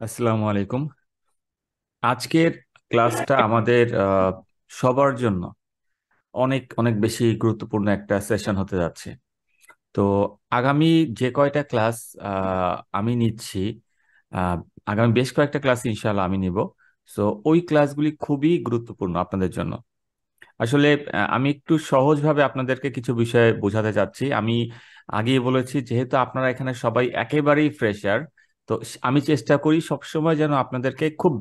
আসসালামু আলাইকুম। আজকের ক্লাসটা আমাদের সবার জন্য অনেক অনেক বেশি গুরুত্বপূর্ণ একটা সেশন হতে যাচ্ছে। তো আগামী যে কয়টা ক্লাস আমি নিচ্ছি আগামী বেশ কয়েকটা ক্লাস ইনশাল্লাহ আমি নিব। সো ওই ক্লাসগুলি খুবই গুরুত্বপূর্ণ আপনাদের জন্য। আসলে আমি একটু সহজভাবে আপনাদেরকে কিছু বিষয়ে বোঝাতে চাচ্ছি। আমি আগেই বলেছি, যেহেতু আপনারা এখানে সবাই একেবারেই ফ্রেশার তো আমি চেষ্টা করি সবসময় যেন আপনাদেরকে খুব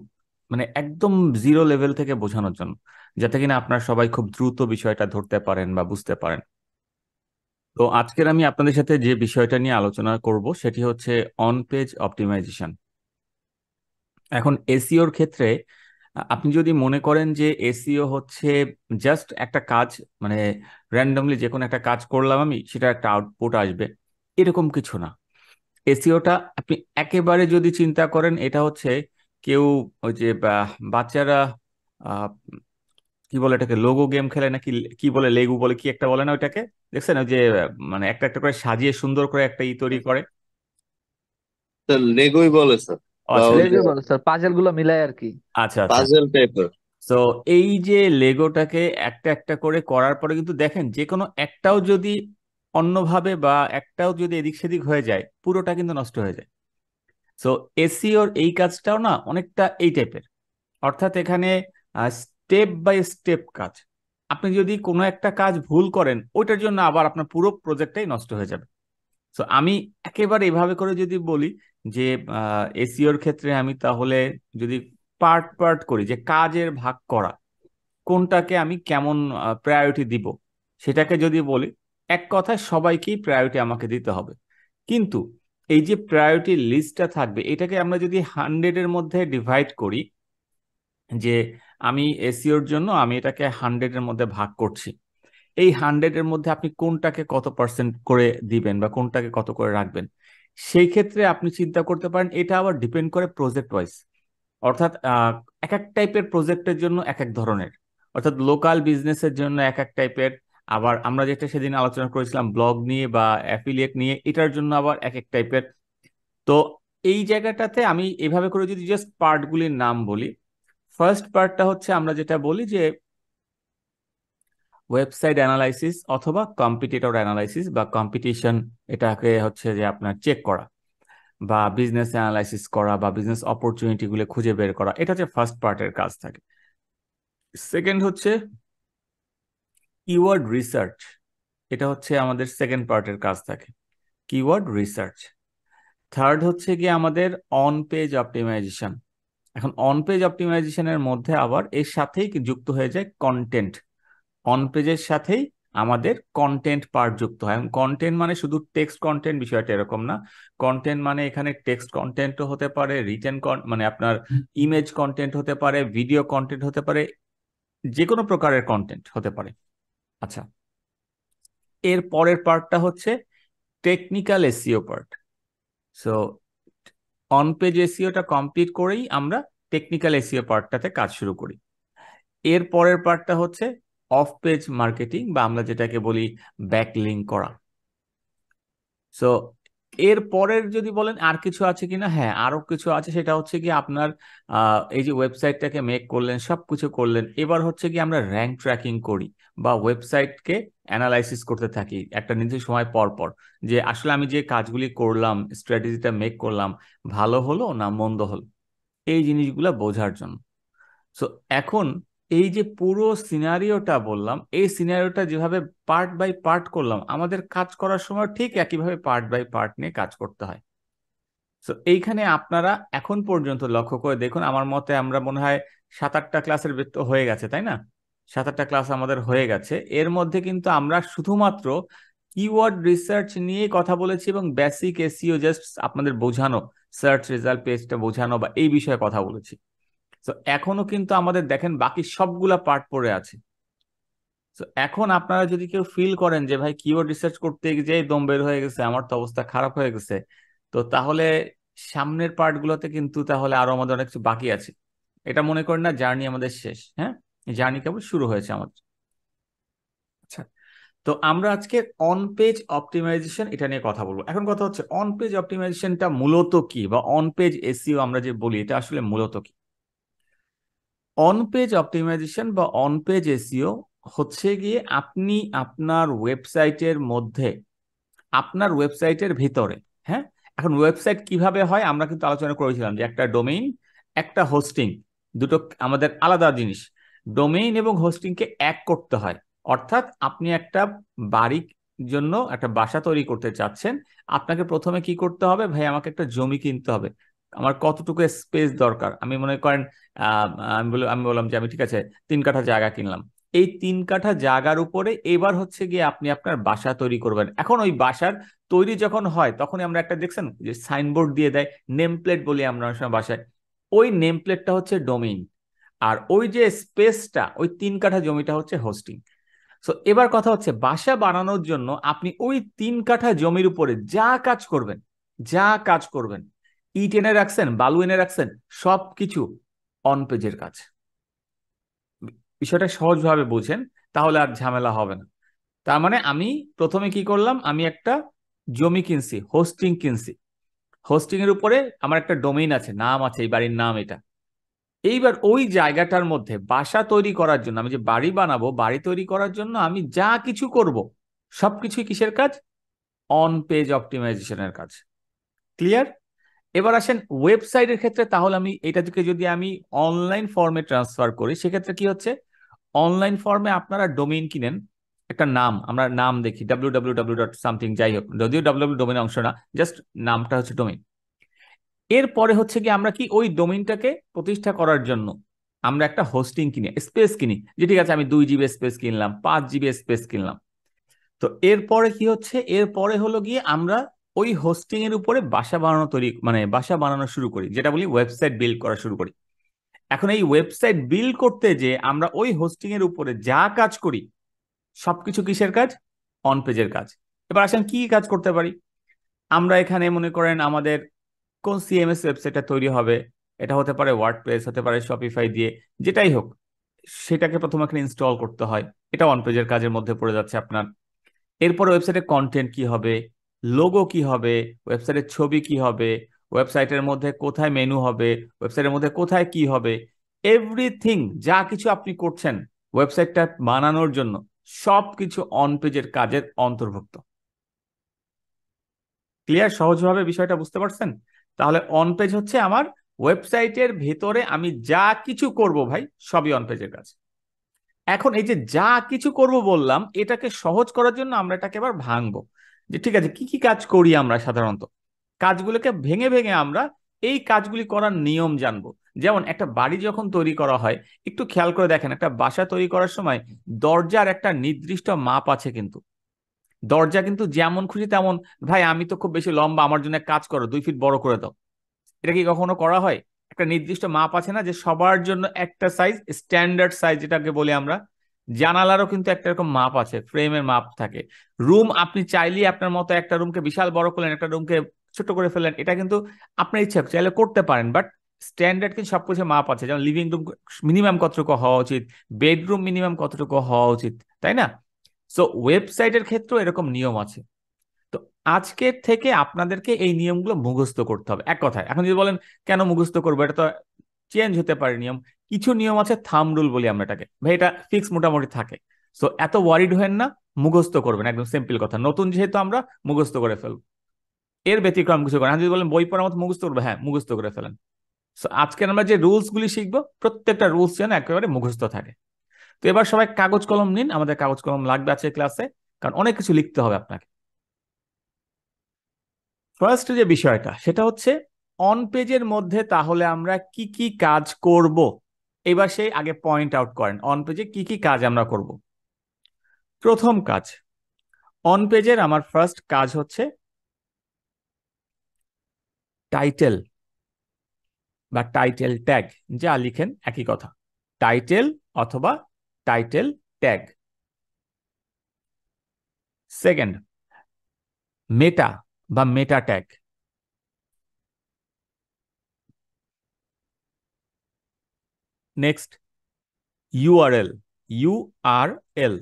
মানে একদম জিরো লেভেল থেকে বোঝানোর জন্য, যাতে কিনা আপনারা সবাই খুব দ্রুত বিষয়টা ধরতে পারেন বা বুঝতে পারেন। তো আজকের আমি আপনাদের সাথে যে বিষয়টা নিয়ে আলোচনা করব সেটি হচ্ছে অন পেজ অপটিমাইজেশন এখন এসিওর ক্ষেত্রে আপনি যদি মনে করেন যে এসিও হচ্ছে জাস্ট একটা কাজ মানে র্যান্ডমলি যে কোনো একটা কাজ করলাম আমি সেটা একটা আউটপুট আসবে, এরকম কিছু না। এসিওটা আপনি একেবারে যদি চিন্তা করেন এটা হচ্ছে কেউ ওই যে বাচ্চারা কি বলে এটাকে লোগো গেম খেলে নাকি কি বলে লেগু বলে কি একটা বলে না ওইটাকে? দেখছেন ওই যে মানে একটা একটা করে সাজিয়ে সুন্দর করে একটা ই তৈরি করে। লেগোই স্যার। আচ্ছা বলো স্যার পাজেলগুলো মিলাই আর কি। আচ্ছা আচ্ছা। পাজেল টাইপের। তো এই যে লেগোটাকে একটা একটা করে করার পরে কিন্তু দেখেন যে কোনো একটাও যদি অন্যভাবে বা একটাও যদি এদিক সেদিক হয়ে যায়, পুরোটা কিন্তু নষ্ট হয়ে যায়। সো এসিওর এই কাজটাও না অনেকটা এই টাইপের। অর্থাৎ এখানে স্টেপ বাই স্টেপ কাজ। আপনি যদি কোনো একটা কাজ ভুল করেন, ওইটার জন্য আবার আপনার পুরো প্রজেক্টটাই নষ্ট হয়ে যাবে। সো আমি একেবারে এভাবে করে যদি বলি যে এসিওর ক্ষেত্রে আমি তাহলে যদি পার্ট পার্ট করি, যে কাজের ভাগ করা, কোনটাকে আমি কেমন প্রায়োরিটি দিব, সেটাকে যদি বলি এক কথায় সবাইকেই প্রায়োরিটি আমাকে দিতে হবে। কিন্তু এই যে প্রায়োরিটি লিস্টটা থাকবে, এটাকে আমরা যদি হান্ড্রেডের মধ্যে ডিভাইড করি, যে আমি এসিওর জন্য আমি এটাকে হান্ড্রেডের মধ্যে ভাগ করছি, এই হান্ড্রেডের মধ্যে আপনি কোনটাকে কত পার্সেন্ট করে দিবেন বা কোনটাকে কত করে রাখবেন, সেই ক্ষেত্রে আপনি চিন্তা করতে পারেন, এটা আবার ডিপেন্ড করে প্রজেক্ট ওয়াইজ অর্থাৎ এক এক টাইপের প্রজেক্টের জন্য এক এক ধরনের। অর্থাৎ লোকাল বিজনেসের জন্য এক এক টাইপের আবার আমরা যেটা সেদিন আলোচনা করেছিলাম ব্লগ নিয়ে বা অ্যাফিলিয়েট নিয়ে, এটার জন্য আবার এক এক টাইপের। তো এই জায়গাটাতে আমি এভাবে করে যদি জাস্ট পার্টগুলির নাম বলি ফার্স্ট পার্টটা হচ্ছে আমরা যেটা বলি যে ওয়েবসাইট অ্যানালাইসিস অথবা কম্পিটিটর অ্যানালাইসিস বা কম্পিটিশন এটাকে হচ্ছে যে আপনার চেক করা বা বিজনেস অ্যানালাইসিস করা বা বিজনেস অপরচুনিটি গুলো খুঁজে বের করা। এটা হচ্ছে ফার্স্ট পার্টের কাজ থাকে। সেকেন্ড হচ্ছে কিওয়ার্ড রিসার্চ এটা হচ্ছে আমাদের সেকেন্ড পার্টের কাজ থাকে। কিওয়ার্ড রিসার্চ থার্ড হচ্ছে কি আমাদের অন পেজ অপটিমাইজেশন এখন অন পেজ অপটিমাইজেশনের মধ্যে আবার এর সাথেই যুক্ত হয়ে যায় কন্টেন্ট অন পেজের সাথেই আমাদের কন্টেন্ট পার্ট যুক্ত হয়। এবং কন্টেন্ট মানে শুধু টেক্সট কন্টেন্ট বিষয়টা এরকম না। কন্টেন্ট মানে এখানে টেক্সট কন্টেন্টও হতে পারে রিটেন মানে আপনার ইমেজ কন্টেন্ট হতে পারে ভিডিও কন্টেন্ট হতে পারে যে কোনো প্রকারের কন্টেন্ট হতে পারে। আচ্ছা। এর পরের পার্টটা হচ্ছে technical SEO part so on page এসিওটা complete করেই আমরা টেকনিক্যাল এসিও পার্টটাতে কাজ শুরু করি। এর পরের পার্টটা হচ্ছে অফ পেজ মার্কেটিং বা আমরা যেটাকে বলি ব্যাকলিং করা। সো এর পরের যদি বলেন আর কিছু আছে কিনা হ্যাঁ আরও কিছু আছে। সেটা হচ্ছে কি আপনার এই যে ওয়েবসাইটটাকে মেক করলেন সব কিছু করলেন। এবার হচ্ছে কি আমরা র্যাঙ্ক ট্র্যাকিং করি বা ওয়েবসাইটকে অ্যানালাইসিস করতে থাকি একটা নির্দিষ্ট সময় পর পর। যে আসলে আমি যে কাজগুলি করলাম স্ট্র্যাটেজিটা মেক করলাম, ভালো হলো না মন্দ হলো? এই জিনিসগুলো বোঝার জন্য। সো এখন এই যে পুরো সিনারিওটা বললাম, এই সিনারিওটা যেভাবে পার্ট বাই পার্ট করলাম, আমাদের কাজ করার সময় ঠিক একইভাবে পার্ট বাই পার্ট নিয়ে কাজ করতে হয়। তো এইখানে আপনারা এখন পর্যন্ত লক্ষ্য করে দেখুন, আমার মতে আমরা মনে হয় সাত আটটা ক্লাসের হয়ে গেছে, তাই না? সাত আটটা ক্লাস আমাদের হয়ে গেছে। এর মধ্যে কিন্তু আমরা শুধুমাত্র কিওয়ার্ড রিসার্চ নিয়ে কথা বলেছি এবং বেসিক এসিও জাস্ট আপনাদের বোঝানো সার্চ রেজাল্ট পেজটা বোঝানো বা এই বিষয়ে কথা বলেছি। তো এখনও কিন্তু আমাদের দেখেন বাকি সবগুলা পার্ট পড়ে আছে। তো এখন আপনারা যদি কেউ ফিল করেন যে, ভাই কিওয়ার্ড রিসার্চ করতে গিয়ে দম বের হয়ে গেছে, আমার তো অবস্থা খারাপ হয়ে গেছে, তো তাহলে সামনের পার্ট গুলোতে কিন্তু তাহলে আরও আমাদের অনেক কিছু বাকি আছে। এটা মনে করেন না জার্নি আমাদের শেষ হ্যাঁ? জার্নি কেবল শুরু হয়েছে আমাদের। আচ্ছা তো আমরা আজকে অন পেজ অপটিমাইজেশন এটা নিয়ে কথা বলব। এখন কথা হচ্ছে অন পেজ অপটিমাইজেশনটা মূলত কি? বা অন পেজ এসিও আমরা যে বলি, এটা আসলে মূলত কি? অন পেজ অপটিমাইজেশন বা অন পেজ এসিও হচ্ছে গিয়ে আপনি আপনার ওয়েবসাইটের মধ্যে, আপনার ওয়েবসাইটের ভিতরে হ্যাঁ? এখন ওয়েবসাইট কীভাবে হয় আমরা কিন্তু আলোচনা করেছিলাম যে একটা ডোমেইন একটা হোস্টিং দুটো আমাদের আলাদা জিনিস। ডোমেইন এবং হোস্টিংকে এক করতে হয়। অর্থাৎ আপনি একটা বাড়ির জন্য একটা বাসা তৈরি করতে চাচ্ছেন, আপনাকে প্রথমে কি করতে হবে? ভাই, আমাকে একটা জমি কিনতে হবে। আমার কতটুকু স্পেস দরকার? আমি মনে করেন আমি বলে, আমি বললাম যে আমি, ঠিক আছে, তিন কাঠা জায়গা কিনলাম। এই তিন কাঠা জায়গার উপরে এবার হচ্ছে গিয়ে আপনি আপনার বাসা তৈরি করবেন। এখন ওই বাসার তৈরি যখন হয় তখন আমরা একটা দেখছেন যে সাইনবোর্ড দিয়ে দেয় নেম প্লেট বলি আমরা অনেক সময় বাসায়। ওই নেম প্লেটটা হচ্ছে ডোমেইন আর ওই যে স্পেসটা ওই তিন কাঠা জমিটা হচ্ছে হোস্টিং সো এবার কথা হচ্ছে বাসা বানানোর জন্য আপনি ওই তিন কাঠা জমির উপরে যা কাজ করবেন, যা কাজ করবেন ইট এনে রাখছেন, বালু এনে রাখছেন সব কিছু অন পেজের কাজ। বিষয়টা সহজভাবে বুঝেন, তাহলে আর ঝামেলা হবে না। তার মানে আমি প্রথমে কি করলাম, আমি একটা জমি কিনছি হোস্টিং কিনছি। হোস্টিং এর উপরে আমার একটা ডোমেইন আছে, নাম আছে, এই বাড়ির নাম এটা। এইবার ওই জায়গাটার মধ্যে বাসা তৈরি করার জন্য, আমি যে বাড়ি বানাবো, বাড়ি তৈরি করার জন্য আমি যা কিছু করব, সবকিছুই কিসের কাজ? অন পেজ অপটিমাইজেশনের কাজ। ক্লিয়ার এবার আসেন ওয়েবসাইটের ক্ষেত্রে তাহলে আমি এটাকে যদি আমি অনলাইন ফর্মে ট্রান্সফার করি, সেক্ষেত্রে কি হচ্ছে? অনলাইন ফর্মে আপনারা ডোমেইন কিনেন, একটা নাম, আমরা নাম দেখি W W W dot something যাই হোক, যদিও ডাব্লিউ ডোমেন অংশ না জাস্ট নামটা হচ্ছে ডোমেইন এরপরে হচ্ছে কি আমরা কি ওই ডোমেইনটাকে প্রতিষ্ঠা করার জন্য আমরা একটা হোস্টিং কিনি স্পেস কিনি, যে ঠিক আছে, আমি দুই জিবি স্পেস কিনলাম, পাঁচ জিবি স্পেস কিনলাম। তো এরপরে কি হচ্ছে? এরপরে হলো গিয়ে আমরা ওই হোস্টিং এর উপরে বাসা বানানো তৈরি মানে বাসা বানানো শুরু করি, যেটা বলি ওয়েবসাইট বিল্ড করা শুরু করি। এখন এই ওয়েবসাইট বিল্ড করতে যে আমরা ওই হোস্টিং এর উপরে যা কাজ করি, সবকিছু কিসের কাজ? অন পেজের কাজ। এবার আসেন কি কাজ করতে পারি? আমরা এখানে মনে করেন আমাদের কোন সিএমএস ওয়েবসাইটটা তৈরি হবে, এটা হতে পারে ওয়ার্ড প্লেস হতে পারে শপিফাই দিয়ে, যেটাই হোক, সেটাকে প্রথমে এখানে ইনস্টল করতে হয়। এটা অন পেজের কাজের মধ্যে পড়ে যাচ্ছে আপনার। এরপর ওয়েবসাইটের কন্টেন্ট কি হবে? লোগো কি হবে? ওয়েবসাইটের ছবি কি হবে? ওয়েবসাইটের মধ্যে কোথায় মেনু হবে? ওয়েবসাইটের মধ্যে কোথায় কি হবে? এভরিথিং যা কিছু আপনি করছেন ওয়েবসাইটটা বানানোর জন্য সব কিছু অন পেজের কাজের অন্তর্ভুক্ত। ক্লিয়ার সহজভাবে বিষয়টা বুঝতে পারছেন? তাহলে অন পেজ হচ্ছে আমার ওয়েবসাইটের ভেতরে আমি যা কিছু করব ভাই, সবই অন পেজের কাজ। এখন এই যে যা কিছু করব বললাম, এটাকে সহজ করার জন্য আমরা এটাকে এবার ভাঙবো। যে ঠিক আছে, কি কি কাজ করি আমরা সাধারণত? কাজগুলোকে ভেঙে ভেঙে আমরা এই কাজগুলি করার নিয়ম জানব। যেমন একটা বাড়ি যখন তৈরি করা হয়, একটু খেয়াল করে দেখেন, একটা বাসা তৈরি করার সময় দরজার একটা নির্দিষ্ট মাপ আছে কিন্তু। দরজা কিন্তু যেমন খুশি তেমন, ভাই, আমি তো খুব বেশি লম্বা, আমার জন্য কাজ করো, দুই ফিট বড় করে দাও। এটা কি কখনো করা হয়? একটা নির্দিষ্ট মাপ আছে না, যে সবার জন্য একটা সাইজ স্ট্যান্ডার্ড সাইজ যেটাকে বলি আমরা জানালারও কিন্তু একটা এরকম মাপ আছে, ফ্রেমের মাপ থাকে। রুম আপনি চাইলেই আপনার মতো একটা রুমকে বিশাল বড় করলেন, একটা রুমকে ছোট করে ফেললেন, এটা কিন্তু আপনার ইচ্ছা, চাইলে করতে পারেন, বাট স্ট্যান্ডার্ড কিন্তু সবকিছু মাপ আছে, যেমন লিভিং রুম মিনিমাম কতটুকু হওয়া উচিত বেডরুম মিনিমাম কতটুকু হওয়া উচিত, তাই না? সো ওয়েবসাইটের ক্ষেত্রেও এরকম নিয়ম আছে। তো আজকের থেকে আপনাদেরকে এই নিয়মগুলো মুখস্থ করতে হবে, এক কথায়। এখন যদি বলেন, কেন মুখস্থ করব? এটা তো চেঞ্জ হতে পারে নিয়ম। কিছু নিয়ম আছে, থাম রুল বলি আমরা এটাকে। ভাই, এটা ফিক্স মোটামুটি থাকে। সো এত ওয়ারিড হয়েন না, মুখস্থ করবেন, একদম সিম্পল কথা। নতুন যেহেতু আমরা, মুখস্থ করে ফেলব। এর ব্যতিক্রম কিছু করেন। যদি বলেন, বই পড়ার মতো মুখস্থ করব হ্যাঁ মুখস্থ করে ফেলেন। সো আজকে আমরা যে রুলস গুলি শিখব, প্রত্যেকটা রুলস যেন একেবারে মুখস্থ থাকে। তো এবার সবাই কাগজ কলম নিন, আমাদের কাগজ কলম লাগবে আছে ক্লাসে কারণ অনেক কিছু লিখতে হবে আপনাকে। ফার্স্ট যে বিষয়টা, সেটা হচ্ছে অন পেজের মধ্যে তাহলে আমরা কি কি কাজ করব? এবার সেই আগে পয়েন্ট আউট করেন। অন পেজে কি কি কাজ আমরা করব? প্রথম কাজ অন পেজের আমার ফার্স্ট কাজ হচ্ছে টাইটেল বা টাইটেল ট্যাগ যা লিখেন একই কথা। টাইটেল অথবা টাইটেল ট্যাগ সেকেন্ড মেটা বা meta tag next URL URL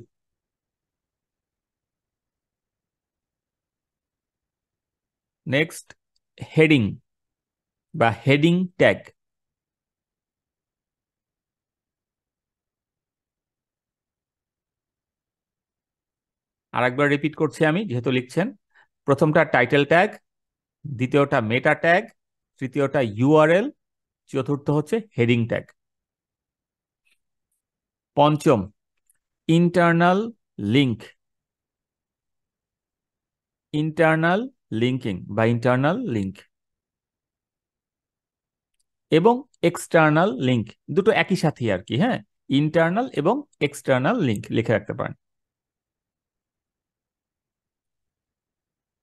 next heading বা হেডিং ট্যাগ আরেকবার রিপিট করছি আমি, যেহেতু লিখছেন। প্রথমটা টাইটেল ট্যাগ দ্বিতীয়টা মেটা ট্যাগ তৃতীয়টা ইউআরএল চতুর্থ হচ্ছে হেডিং ট্যাগ পঞ্চম ইন্টারনাল লিঙ্ক ইন্টারনাল লিঙ্কিং বা ইন্টারনাল লিঙ্ক এবং এক্সটার্নাল লিঙ্ক দুটো একই সাথে আর কি হ্যাঁ? ইন্টারনাল এবং এক্সটার্নাল লিঙ্ক লিখে রাখতে পারেন।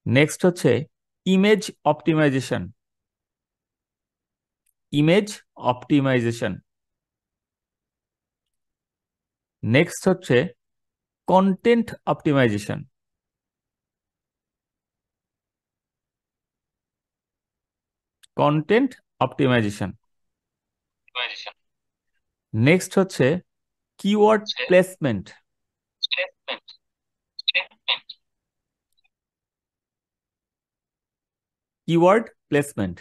নেক্সট হচ্ছে image optimization image optimization next হচ্ছে content optimization content optimization next হচ্ছে কিওয়ার্ড প্লেসমেন্ট কিওয়ার্ড প্লেসমেন্ট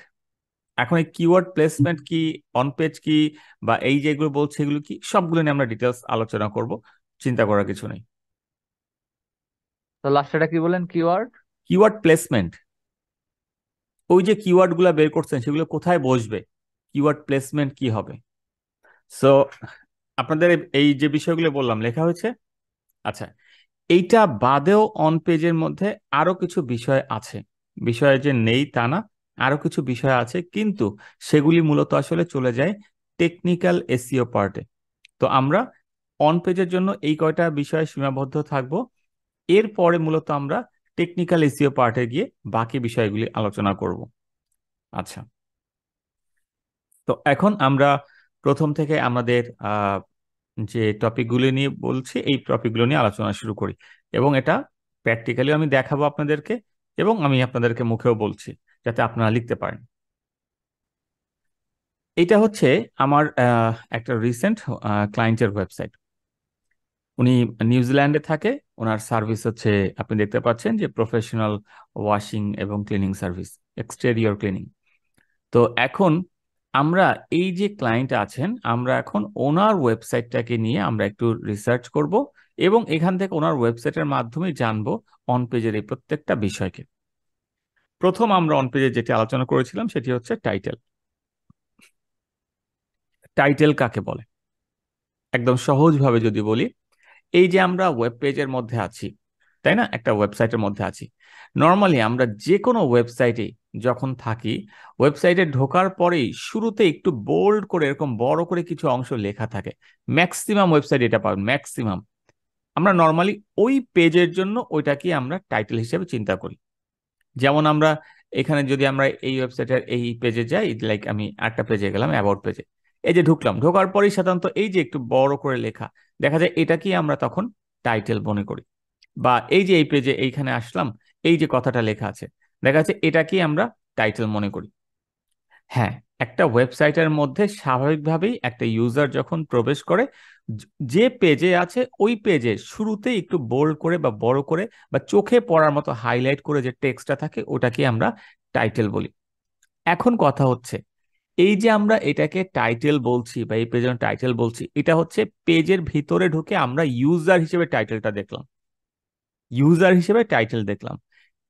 এখন এই কিওয়ার্ড প্লেসমেন্ট কি অন পেজ কি বা এই যেগুলো বলছে এগুলো কি সবগুলো নিয়ে আমরা ডিটেলস আলোচনা করব চিন্তা করার কিছু নেই। তো লাস্টেটা কি বলেন কিওয়ার্ড কিওয়ার্ড প্লেসমেন্ট ওই যে কিওয়ার্ডগুলা বের করছেন সেগুলো কোথায় বসবে? কিওয়ার্ড প্লেসমেন্ট কি হবে? সো আপনাদের এই যে বিষয়গুলো বললাম লেখা হয়েছে? আচ্ছা এইটা বাদেও অন পেজের মধ্যে আরও কিছু বিষয় আছে। বিষয় যে নেই তা না আরও কিছু বিষয় আছে, কিন্তু সেগুলি মূলত আসলে চলে যায় টেকনিক্যাল এসিও পার্টে তো আমরা অন পেজের জন্য এই কয়টা বিষয়ে সীমাবদ্ধ থাকব। এরপরে মূলত আমরা টেকনিক্যাল এসিও পার্টে গিয়ে বাকি বিষয়গুলি আলোচনা করব। আচ্ছা। তো এখন আমরা প্রথম থেকে আমাদের যে টপিকগুলি নিয়ে বলছি, এই টপিকগুলো নিয়ে আলোচনা শুরু করি। এবং এটা প্র্যাকটিক্যালি আমি দেখাবো আপনাদেরকে এবং আমি আপনাদেরকে মুখেও বলছি। যাতে আপনারা লিখতে পারেন। এটা হচ্ছে আমার একটা রিসেন্ট ক্লায়েন্টের ওয়েবসাইট উনি নিউজিল্যান্ডে থাকে, ওনার সার্ভিস হচ্ছে, আপনি দেখতে পাচ্ছেন যে প্রফেশনাল ওয়াশিং এবং ক্লিনিং সার্ভিস এক্সটেরিয়র ক্লিনিং তো এখন আমরা এই যে ক্লায়েন্ট আছেন, আমরা এখন ওনার ওয়েবসাইটটাকে নিয়ে আমরা একটু রিসার্চ করব এবং এখান থেকে ওনার ওয়েবসাইটের মাধ্যমে জানব অন পেজের এই প্রত্যেকটা বিষয়কে। প্রথম আমরা অন পেজে যেটি আলোচনা করেছিলাম সেটি হচ্ছে টাইটেল টাইটেল কাকে বলে? একদম সহজভাবে যদি বলি, এই যে আমরা ওয়েব পেজের মধ্যে আছি, তাই না? একটা ওয়েবসাইটের মধ্যে আছি। নর্মালি আমরা যে কোনো ওয়েবসাইটে যখন থাকি ওয়েবসাইটে ঢোকার পরেই শুরুতে একটু বোল্ড করে, এরকম বড় করে কিছু অংশ লেখা থাকে। ম্যাক্সিমাম ওয়েবসাইট এটা পাবেন ম্যাক্সিমাম আমরা নর্মালি ওই পেজের জন্য ওইটাকে আমরা টাইটেল হিসেবে চিন্তা করি। যেমন আমরা এখানে যদি আমরা এই ওয়েবসাইটের এই পেজে যাই লাইক আমি একটা পেজে গেলাম অ্যাবাউট পেজে এই যে ঢুকলাম, ঢোকার পরেই সাধারণত এই যে একটু বড় করে লেখা, দেখা যায় এটাকেই আমরা তখন টাইটেল মনে করি। বা এই যে এই পেজে এইখানে আসলাম, এই যে কথাটা লেখা আছে, দেখা যাচ্ছে এটাকেই আমরা টাইটেল মনে করি। হ্যাঁ একটা ওয়েবসাইটের মধ্যে স্বাভাবিকভাবেই একটা ইউজার যখন প্রবেশ করে যে পেজে আছে, ওই পেজে শুরুতে একটু বোল্ড করে বা বড় করে বা চোখে পড়ার মতো হাইলাইট করে যে টেক্সটটা থাকে, ওটাকে আমরা টাইটেল বলি। এখন কথা হচ্ছে, এই যে আমরা এটাকে টাইটেল বলছি বা এই পেজের টাইটেল বলছি, এটা হচ্ছে পেজের ভিতরে ঢুকে আমরা ইউজার হিসেবে টাইটেলটা দেখলাম। ইউজার হিসেবে টাইটেল দেখলাম।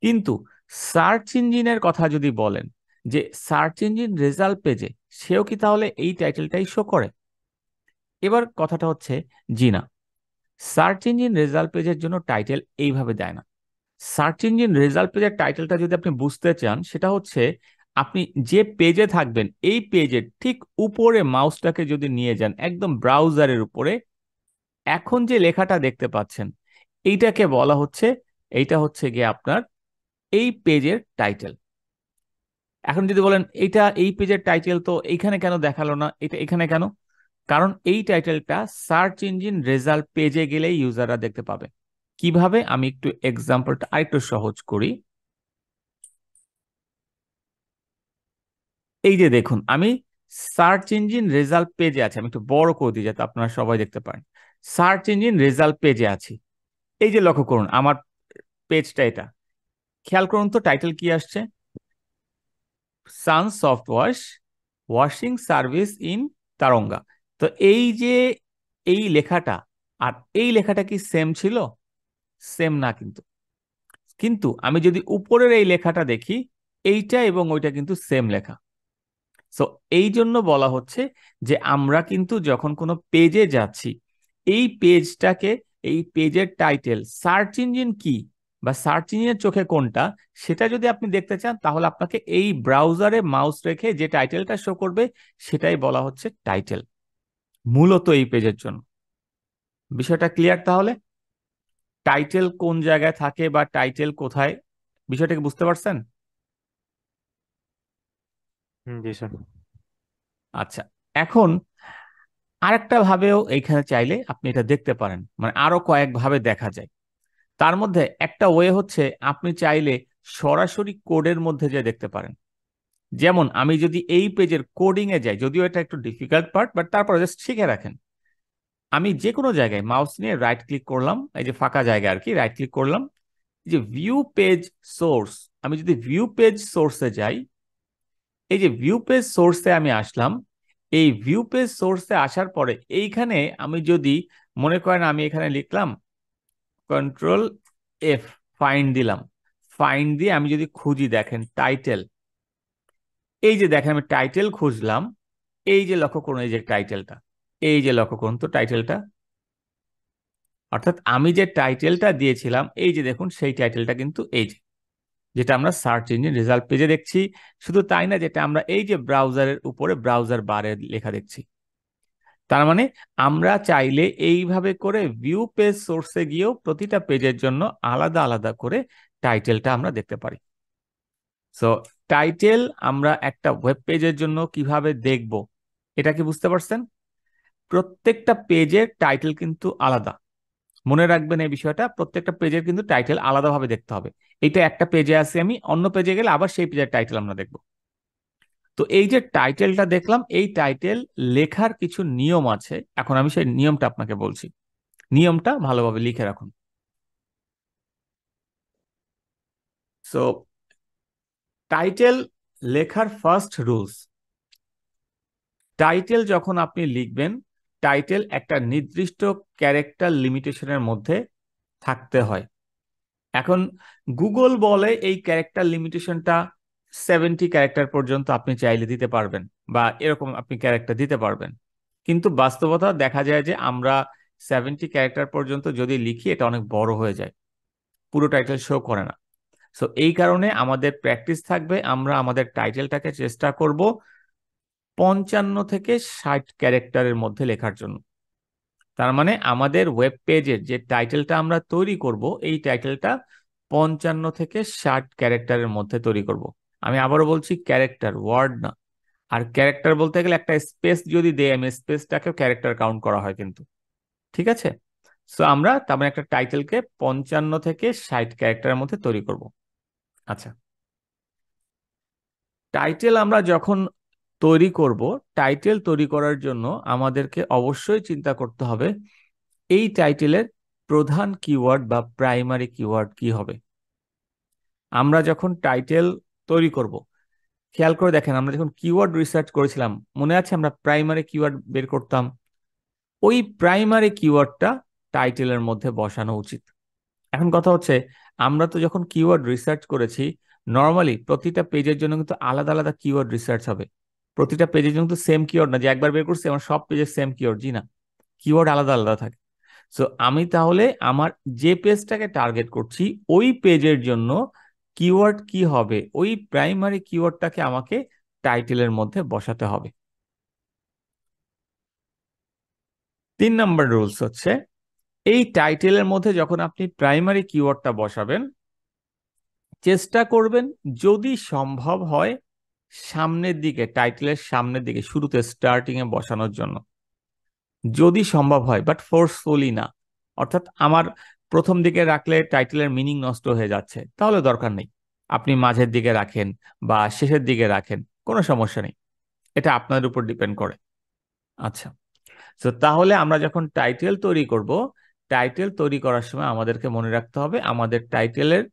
কিন্তু সার্চ ইঞ্জিনের কথা যদি বলেন, যে সার্চ ইঞ্জিন রেজাল্ট পেজে সেও কি তাহলে এই টাইটেলটাই শো করে? এবার কথাটা হচ্ছে জি না সার্চ ইঞ্জিন রেজাল্ট পেজের জন্য টাইটেল এইভাবে দেয় না। সার্চ ইঞ্জিন রেজাল্ট পেজের টাইটেলটা যদি আপনি বুঝতে চান, সেটা হচ্ছে আপনি যে পেজে থাকবেন, এই পেজের ঠিক উপরে মাউসটাকে যদি নিয়ে যান, একদম ব্রাউজারের উপরে, এখন যে লেখাটা দেখতে পাচ্ছেন, এইটাকে বলা হচ্ছে, এইটা হচ্ছে গিয়ে আপনার এই পেজের টাইটেল এখন যদি বলেন, এইটা, এই পেজের টাইটেল তো এইখানে কেন দেখাল না? এটা এখানে কেন? কারণ এই টাইটেলটা সার্চ ইঞ্জিন রেজাল্ট পেজে গেলেই ইউজাররা দেখতে পাবে। কীভাবে? আমি একটু এক্সাম্পলটা আরেকটু সহজ করি। এই যে দেখুন, আমি সার্চ ইঞ্জিন রেজাল্ট পেজে আছি। আমি একটু বড় করে দিই যাতে আপনারা সবাই দেখতে পারেন। সার্চ ইঞ্জিন রেজাল্ট পেজে আছি। এই যে লক্ষ্য করুন, আমার পেজটা এটা। খেয়াল করুন তো, টাইটেল কি আসছে? Sun soft wash washing service in Tauranga তো এই যে এই লেখাটা, আর এই লেখাটা কি সেম ছিল? সেম না কিন্তু। কিন্তু আমি যদি উপরের এই লেখাটা দেখি, এইটা এবং ওইটা কিন্তু সেম লেখা। সো এই জন্য বলা হচ্ছে যে আমরা কিন্তু যখন কোনো পেজে যাচ্ছি, এই পেজটাকে এই পেজের টাইটেল সার্চ ইঞ্জিন কি বা সার্চ ইঞ্জিনের চোখে কোনটা, সেটা যদি আপনি দেখতে চান, তাহলে আপনাকে এই ব্রাউজারে মাউস রেখে যে টাইটেলটা শো করবে, সেটাই বলা হচ্ছে টাইটেল মূলত এই পেজের জন্য। বিষয়টা ক্লিয়ার তাহলে? টাইটেল কোন জায়গায় থাকে বা টাইটেল কোথায়? বিষয়টাকে বুঝতে পারছেন? হুম, জি স্যার। আচ্ছা এখন আরেকটা ভাবেও এইখানে চাইলে আপনি এটা দেখতে পারেন। মানে আরও কয়েক ভাবে দেখা যায়। তার মধ্যে একটা ওয়ে হচ্ছে আপনি চাইলে সরাসরি কোডের মধ্যে যে দেখতে পারেন। যেমন আমি যদি এই পেজের কোডিং এ যাই, যদিও এটা একটু ডিফিকাল্ট পার্ট বাট তারপরে জাস্ট শিখে রাখেন। আমি যে কোনো জায়গায় মাউস নিয়ে রাইট ক্লিক করলাম, এই যে ফাঁকা জায়গা আর কি রাইট ক্লিক করলাম যে ভিউ পেজ সোর্স আমি যদি ভিউ পেজ সোর্সে যাই, এই যে ভিউ পেজ সোর্সে আমি আসলাম, এই ভিউ পেজ সোর্সে আসার পরে এইখানে আমি যদি, মনে করেন আমি এখানে লিখলাম কন্ট্রোল এফ ফাইন্ড দিলাম। ফাইন্ড দিয়ে আমি যদি খুঁজি দেখেন টাইটেল এই যে দেখেন, আমি টাইটেল খুঁজলাম, এই যে লক্ষ্য করুন, এই যে টাইটেলটা এই যে লক্ষ্য করুন তো টাইটেলটা অর্থাৎ আমি যে টাইটেলটা দিয়েছিলাম, এই যে দেখুন, সেই টাইটেলটা কিন্তু এই যে, যেটা আমরা সার্চ ইঞ্জিন রেজাল্ট পেজে দেখছি, শুধু তাই না, যেটা আমরা এই যে ব্রাউজারের উপরে ব্রাউজার বারে লেখা দেখছি, তার মানে আমরা চাইলে এইভাবে করে ভিউ পেজ সোর্সে গিয়েও প্রতিটা পেজের জন্য আলাদা আলাদা করে টাইটেলটা আমরা দেখতে পারি। সো টাইটেল আমরা একটা ওয়েব পেজের জন্য কীভাবে দেখব, এটা কি বুঝতে পারছেন? প্রত্যেকটা পেজের টাইটেল কিন্তু আলাদা। মনে রাখবেন এই বিষয়টা, প্রত্যেকটা পেজের কিন্তু টাইটেল আলাদাভাবে দেখতে হবে। এইটা একটা পেজে আছে আমি, অন্য পেজে গেলে আবার সেই পেজের টাইটেল আমরা দেখব। তো এই যে টাইটেলটা দেখলাম, এই টাইটেল লেখার কিছু নিয়ম আছে। এখন আমি সেই নিয়মটা আপনাকে বলছি। নিয়মটা ভালোভাবে লিখে রাখুন। সো টাইটেল লেখার ফার্স্ট রুলস টাইটেল যখন আপনি লিখবেন টাইটেল একটা নির্দিষ্ট ক্যারেক্টার লিমিটেশনের মধ্যে থাকতে হয়। এখন গুগল বলে এই ক্যারেক্টার লিমিটেশনটা সেভেন্টি ক্যারেক্টার পর্যন্ত আপনি চাইলে দিতে পারবেন বা এরকম আপনি ক্যারেক্টার দিতে পারবেন। কিন্তু বাস্তবতা দেখা যায় যে আমরা সেভেন্টি ক্যারেক্টার পর্যন্ত যদি লিখি, এটা অনেক বড় হয়ে যায়। পুরো টাইটেল শো করে না। সো এই কারণে আমাদের প্র্যাকটিস থাকবে, আমরা আমাদের টাইটেলটাকে চেষ্টা করব পঞ্চান্ন থেকে ষাট ক্যারেক্টারের মধ্যে লেখার জন্য। তার মানে আমাদের ওয়েব পেজের যে টাইটেলটা আমরা তৈরি করব, এই টাইটেলটা পঞ্চান্ন থেকে ষাট ক্যারেক্টারের মধ্যে তৈরি করব। আমি আবারও বলছি ক্যারেক্টার ওয়ার্ড না। আর ক্যারেক্টার বলতে গেলে একটা স্পেস যদি দেয় আমি স্পেসটাকেও ক্যারেক্টার কাউন্ট করা হয় কিন্তু। ঠিক আছে? সো আমরা তার মানে একটা টাইটেলকে পঞ্চান্ন থেকে ষাট ক্যারেক্টারের মধ্যে তৈরি করব। আচ্ছা। টাইটেল আমরা যখন তৈরি করব টাইটেল তৈরি করার জন্য আমাদেরকে অবশ্যই চিন্তা করতে হবে, এই টাইটেলের প্রধান কিওয়ার্ড বা প্রাইমারি কিওয়ার্ড কি হবে? আমরা যখন টাইটেল তৈরি করব, খেয়াল করে দেখেন, আমরা যখন কিওয়ার্ড রিসার্চ করেছিলাম, মনে আছে আমরা প্রাইমারি কিওয়ার্ড বের করতাম? ওই প্রাইমারি কিওয়ার্ডটা টাইটেলের মধ্যে বসানো উচিত। এখন কথা হচ্ছে আমরা তো যখন কিওয়ার্ড রিসার্চ করেছি নর্মালি প্রতিটা পেজের জন্য কিন্তু আলাদা আলাদা কিওয়ার্ড রিসার্চ হবে। প্রতিটা পেজের জন্য কিন্তু সেম কিওয়ার্ড না, যে একবার বের করছি, আমার সব পেজের সেম কিওয়ার্ড জি না। কিওয়ার্ড আলাদা আলাদা থাকে। সো আমি তাহলে আমার যে পেজটাকে টার্গেট করছি, ওই পেজের জন্য কিওয়ার্ড কি হবে? ওই প্রাইমারি কিওয়ার্ডটাকে আমাকে টাইটেলের মধ্যে বসাতে হবে। তিন নম্বর রুলস হচ্ছে এই টাইটেলের মধ্যে যখন আপনি প্রাইমারি কিওয়ার্ডটা বসাবেন, চেষ্টা করবেন যদি সম্ভব হয় সামনের দিকে টাইটেলের সামনের দিকে, শুরুতে স্টার্টিংয়ে বসানোর জন্য। যদি সম্ভব হয় বাট ফোর্সফুলি না, অর্থাৎ আমার প্রথম দিকে রাখলে টাইটেলের মিনিং নষ্ট হয়ে যাচ্ছে, তাহলে দরকার নেই। আপনি মাঝের দিকে রাখেন বা শেষের দিকে রাখেন, কোনো সমস্যা নেই। এটা আপনার উপর ডিপেন্ড করে। আচ্ছা তো তাহলে আমরা যখন টাইটেল তৈরি করব টাইটেল তৈরি করার সময় আমাদেরকে মনে রাখতে হবে, আমাদের টাইটেলের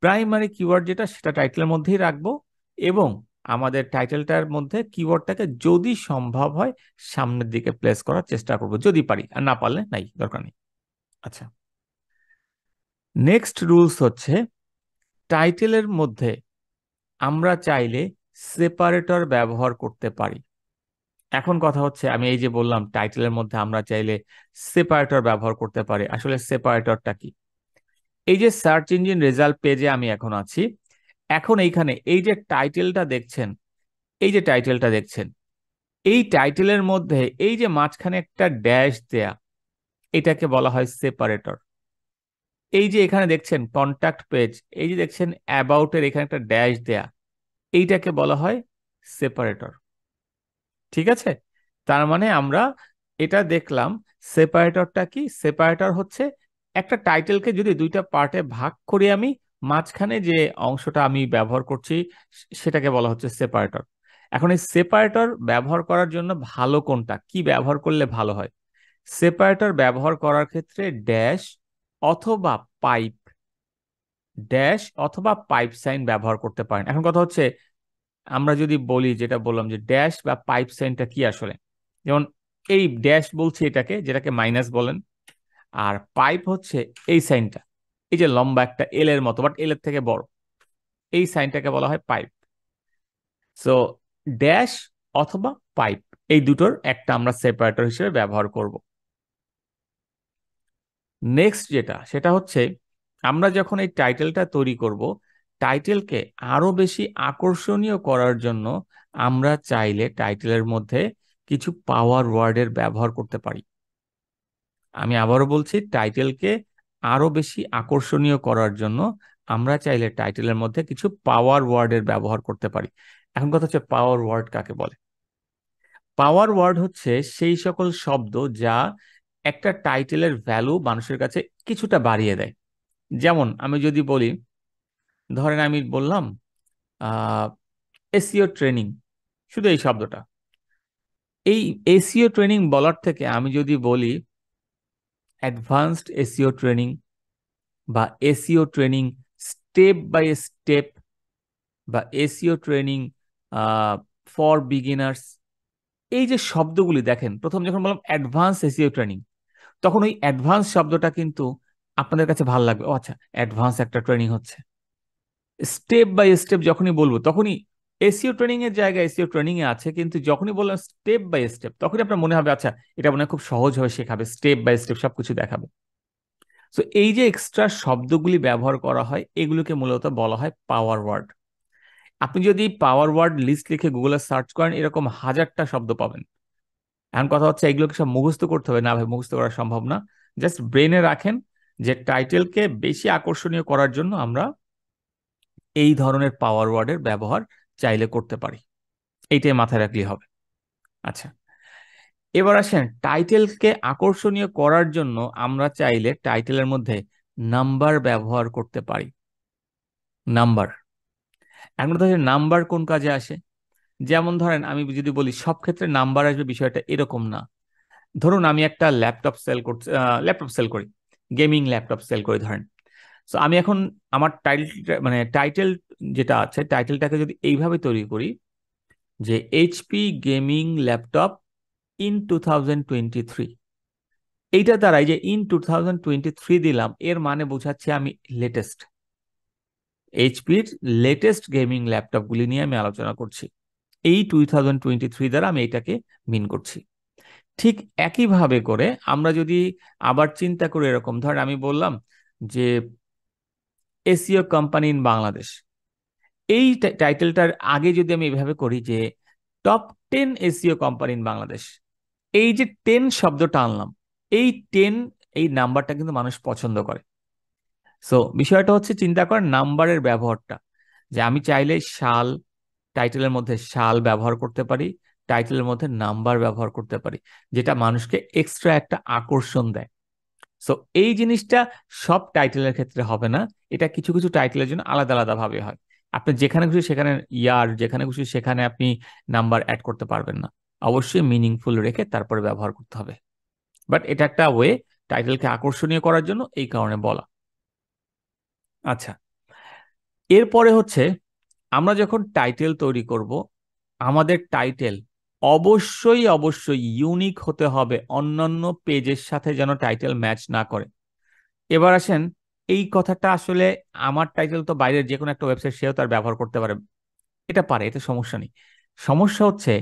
প্রাইমারি কিওয়ার্ড যেটা, সেটা টাইটেলের মধ্যেই রাখব এবং আমাদের টাইটেলটার মধ্যে কিওয়ার্ডটাকে যদি সম্ভব হয় সামনের দিকে প্লেস করার চেষ্টা করব, যদি পারি। আর না পারলে নাই, দরকার নেই। আচ্ছা। নেক্সট রুলস হচ্ছে টাইটেলের মধ্যে আমরা চাইলে সেপারেটর ব্যবহার করতে পারি। এখন কথা হচ্ছে, আমি এই যে বললাম টাইটেলের মধ্যে আমরা চাইলে সেপারেটর ব্যবহার করতে পারি। আসলে সেপারেটরটা কি? এই যে সার্চ ইঞ্জিন রেজাল্ট পেজে আমি এখন আছি। এখন এইখানে এই যে টাইটেলটা দেখছেন, এই যে টাইটেলটা দেখছেন, এই টাইটেলের মধ্যে এই যে মাঝখানে একটা ড্যাশ দেয়া, এটাকে বলা হয় সেপারেটর এই যে এখানে দেখছেন কন্ট্যাক্ট পেজ এই যে দেখছেন অ্যাবাউটের এখানে একটা ড্যাশ দেয়া, এইটাকে বলা হয় সেপারেটর ঠিক আছে? তার মানে আমরা এটা দেখলাম সেপারেটরটা কি? সেপারেটর হচ্ছে একটা টাইটেলকে যদি দুইটা পার্টে ভাগ করি আমি, মাঝখানে যে অংশটা আমি ব্যবহার করছি, সেটাকে বলা হচ্ছে সেপারেটর এখন এই সেপারেটর ব্যবহার করার জন্য ভালো কোনটা? কি ব্যবহার করলে ভালো হয়? সেপারেটর ব্যবহার করার ক্ষেত্রে ড্যাশ অথবা পাইপ ড্যাশ অথবা পাইপ সাইন ব্যবহার করতে পারেন। এখন কথা হচ্ছে আমরা যদি বলি যেটা বললাম যে ড্যাশ বা পাইপ সাইনটা কি আসলে? যেমন এই ড্যাশ বলছি এটাকে, যেটাকে মাইনাস বলেন, আর পাইপ হচ্ছে এই সাইনটা এই যে লম্বা একটা এল এর মতো বাট এল এর থেকে বড়। এই সাইনটাকে বলা হয় পাইপ সো ড্যাশ অথবা পাইপ এই দুটোর একটা আমরা সেপারেটর হিসেবে ব্যবহার করব। নেক্সট যেটা, সেটা হচ্ছে আমরা যখন এই টাইটেলটা তৈরি করব টাইটেলকে আরও বেশি আকর্ষণীয় করার জন্য আমরা চাইলে টাইটেলের মধ্যে কিছু পাওয়ার ওয়ার্ডের ব্যবহার করতে পারি। আমি আবারও বলছি, টাইটেলকে আরও বেশি আকর্ষণীয় করার জন্য আমরা চাইলে টাইটেলের মধ্যে কিছু পাওয়ার ওয়ার্ডের ব্যবহার করতে পারি। এখন কথা হচ্ছে পাওয়ার ওয়ার্ড কাকে বলে? পাওয়ার ওয়ার্ড হচ্ছে সেই সকল শব্দ যা একটা টাইটেলের ভ্যালু মানুষের কাছে কিছুটা বাড়িয়ে দেয়। যেমন আমি যদি বলি ধরেন আমি বললাম এসিও ট্রেনিং, শুধু এই শব্দটা। এই এসিও ট্রেনিং বলার থেকে আমি যদি বলি, অ্যাডভান্সড এসিও ট্রেনিং বা SEO training step by step বা এসিও ট্রেনিং ফর বিগিনার্স, এই যে শব্দগুলি দেখেন, প্রথম যখন বললাম অ্যাডভান্স এসিও ট্রেনিং, তখন ওই অ্যাডভান্স শব্দটা কিন্তু আপনাদের কাছে ভালো লাগবে। ও আচ্ছা অ্যাডভান্স একটা ট্রেনিং হচ্ছে। স্টেপ বাই স্টেপ যখনই বলব, তখনই এসিও ট্রেনিং এর জায়গায় এসিও ট্রেনিং এ আছে, কিন্তু যখনই বললাম স্টেপ বাই স্টেপ তখনই আপনার মনে হবে আচ্ছা এটা মনে হয় খুব সহজ হয়ে শেখাবে স্টেপ বাই স্টেপ সবকিছু দেখাবে। সো এই যে এক্সট্রা শব্দগুলি ব্যবহার করা হয়, এগুলোকে মূলত বলা হয় পাওয়ার ওয়ার্ড আপনি যদি পাওয়ার ওয়ার্ড লিস্ট লিখে গুগলে সার্চ করেন, এরকম হাজারটা শব্দ পাবেন। এখন কথা হচ্ছে, এগুলোকে সব মুখস্থ করতে হবে। না ভাই, মুখস্থ করা সম্ভব না। জাস্ট ব্রেনে রাখেন যে টাইটেলকে বেশি আকর্ষণীয় করার জন্য আমরা এই ধরনের পাওয়ার ওয়ার্ডের ব্যবহার চাইলে করতে পারি। এইটাই মাথায় রাখলেই হবে। আচ্ছা এবার আসেন টাইটেলকে আকর্ষণীয় করার জন্য আমরা চাইলে টাইটেলের মধ্যে নাম্বার ব্যবহার করতে পারি। নাম্বার এখন তো নাম্বার কোন কাজে আসে? যেমন ধরেন আমি যদি বলি সব ক্ষেত্রে নাম্বার আসবে বিষয়টা এরকম না। ধরুন আমি একটা ল্যাপটপ সেল করছি ল্যাপটপ সেল করি গেমিং ল্যাপটপ সেল করি ধরেন। সো আমি এখন আমার টাইটেল মানে টাইটেল যেটা আছে টাইটেলটাকে যদি এইভাবে তৈরি করি, যে HP gaming laptop in two thousand twenty three এইটা দ্বারাই যে in two thousand twenty three দিলাম, এর মানে বোঝাচ্ছে আমি লেটেস্ট এইচপির লেটেস্ট গেমিং ল্যাপটপগুলি নিয়ে আমি আলোচনা করছি। এই টু থাউজেন্ড টোয়েন্টি থ্রি দ্বারা আমি এটাকে মিন করছি। ঠিক একইভাবে করে আমরা যদি আবার চিন্তা করি এরকম, ধর আমি বললাম যে এসিও কোম্পানি ইন বাংলাদেশ। এই টাইটেলটার আগে যদি আমি এভাবে করি যে top ten SEO company in Bangladesh, এই যে টেন শব্দটা আনলাম, এই টেন এই নাম্বারটা কিন্তু মানুষ পছন্দ করে। সো বিষয়টা হচ্ছে চিন্তা করেন নাম্বারের ব্যবহারটা, যে আমি চাইলে সাল, টাইটেলের মধ্যে সাল ব্যবহার করতে পারি, টাইটেলের মধ্যে নাম্বার ব্যবহার করতে পারি, যেটা মানুষকে এক্সট্রা একটা আকর্ষণ দেয়। সো এই জিনিসটা সব টাইটেলের ক্ষেত্রে হবে না। এটা কিছু কিছু টাইটেলের জন্য আলাদা আলাদা ভাবে হয়। আপনি যেখানে খুশি সেখানে ইয়ার যেখানে খুশি সেখানে আপনি নাম্বার অ্যাড করতে পারবেন না। অবশ্যই মিনিংফুল রেখে তারপরে ব্যবহার করতে হবে। বাট এটা একটা ওয়ে টাইটেলকে আকর্ষণীয় করার জন্য এই কারণে বলা। আচ্ছা এরপরে হচ্ছে আমরা যখন টাইটেল তৈরি করব, আমাদের টাইটেল অবশ্যই অবশ্যই ইউনিক হতে হবে অন্যান্য পেজের সাথে যেন টাইটেল ম্যাচ না করে। এবার আসেন, এই কথাটা আসলে আমার টাইটেল তো বাইরের যে কোনো একটা ওয়েবসাইট সেও তার ব্যবহার করতে পারে। এটা পারে, এতে সমস্যা নেই। সমস্যা হচ্ছে,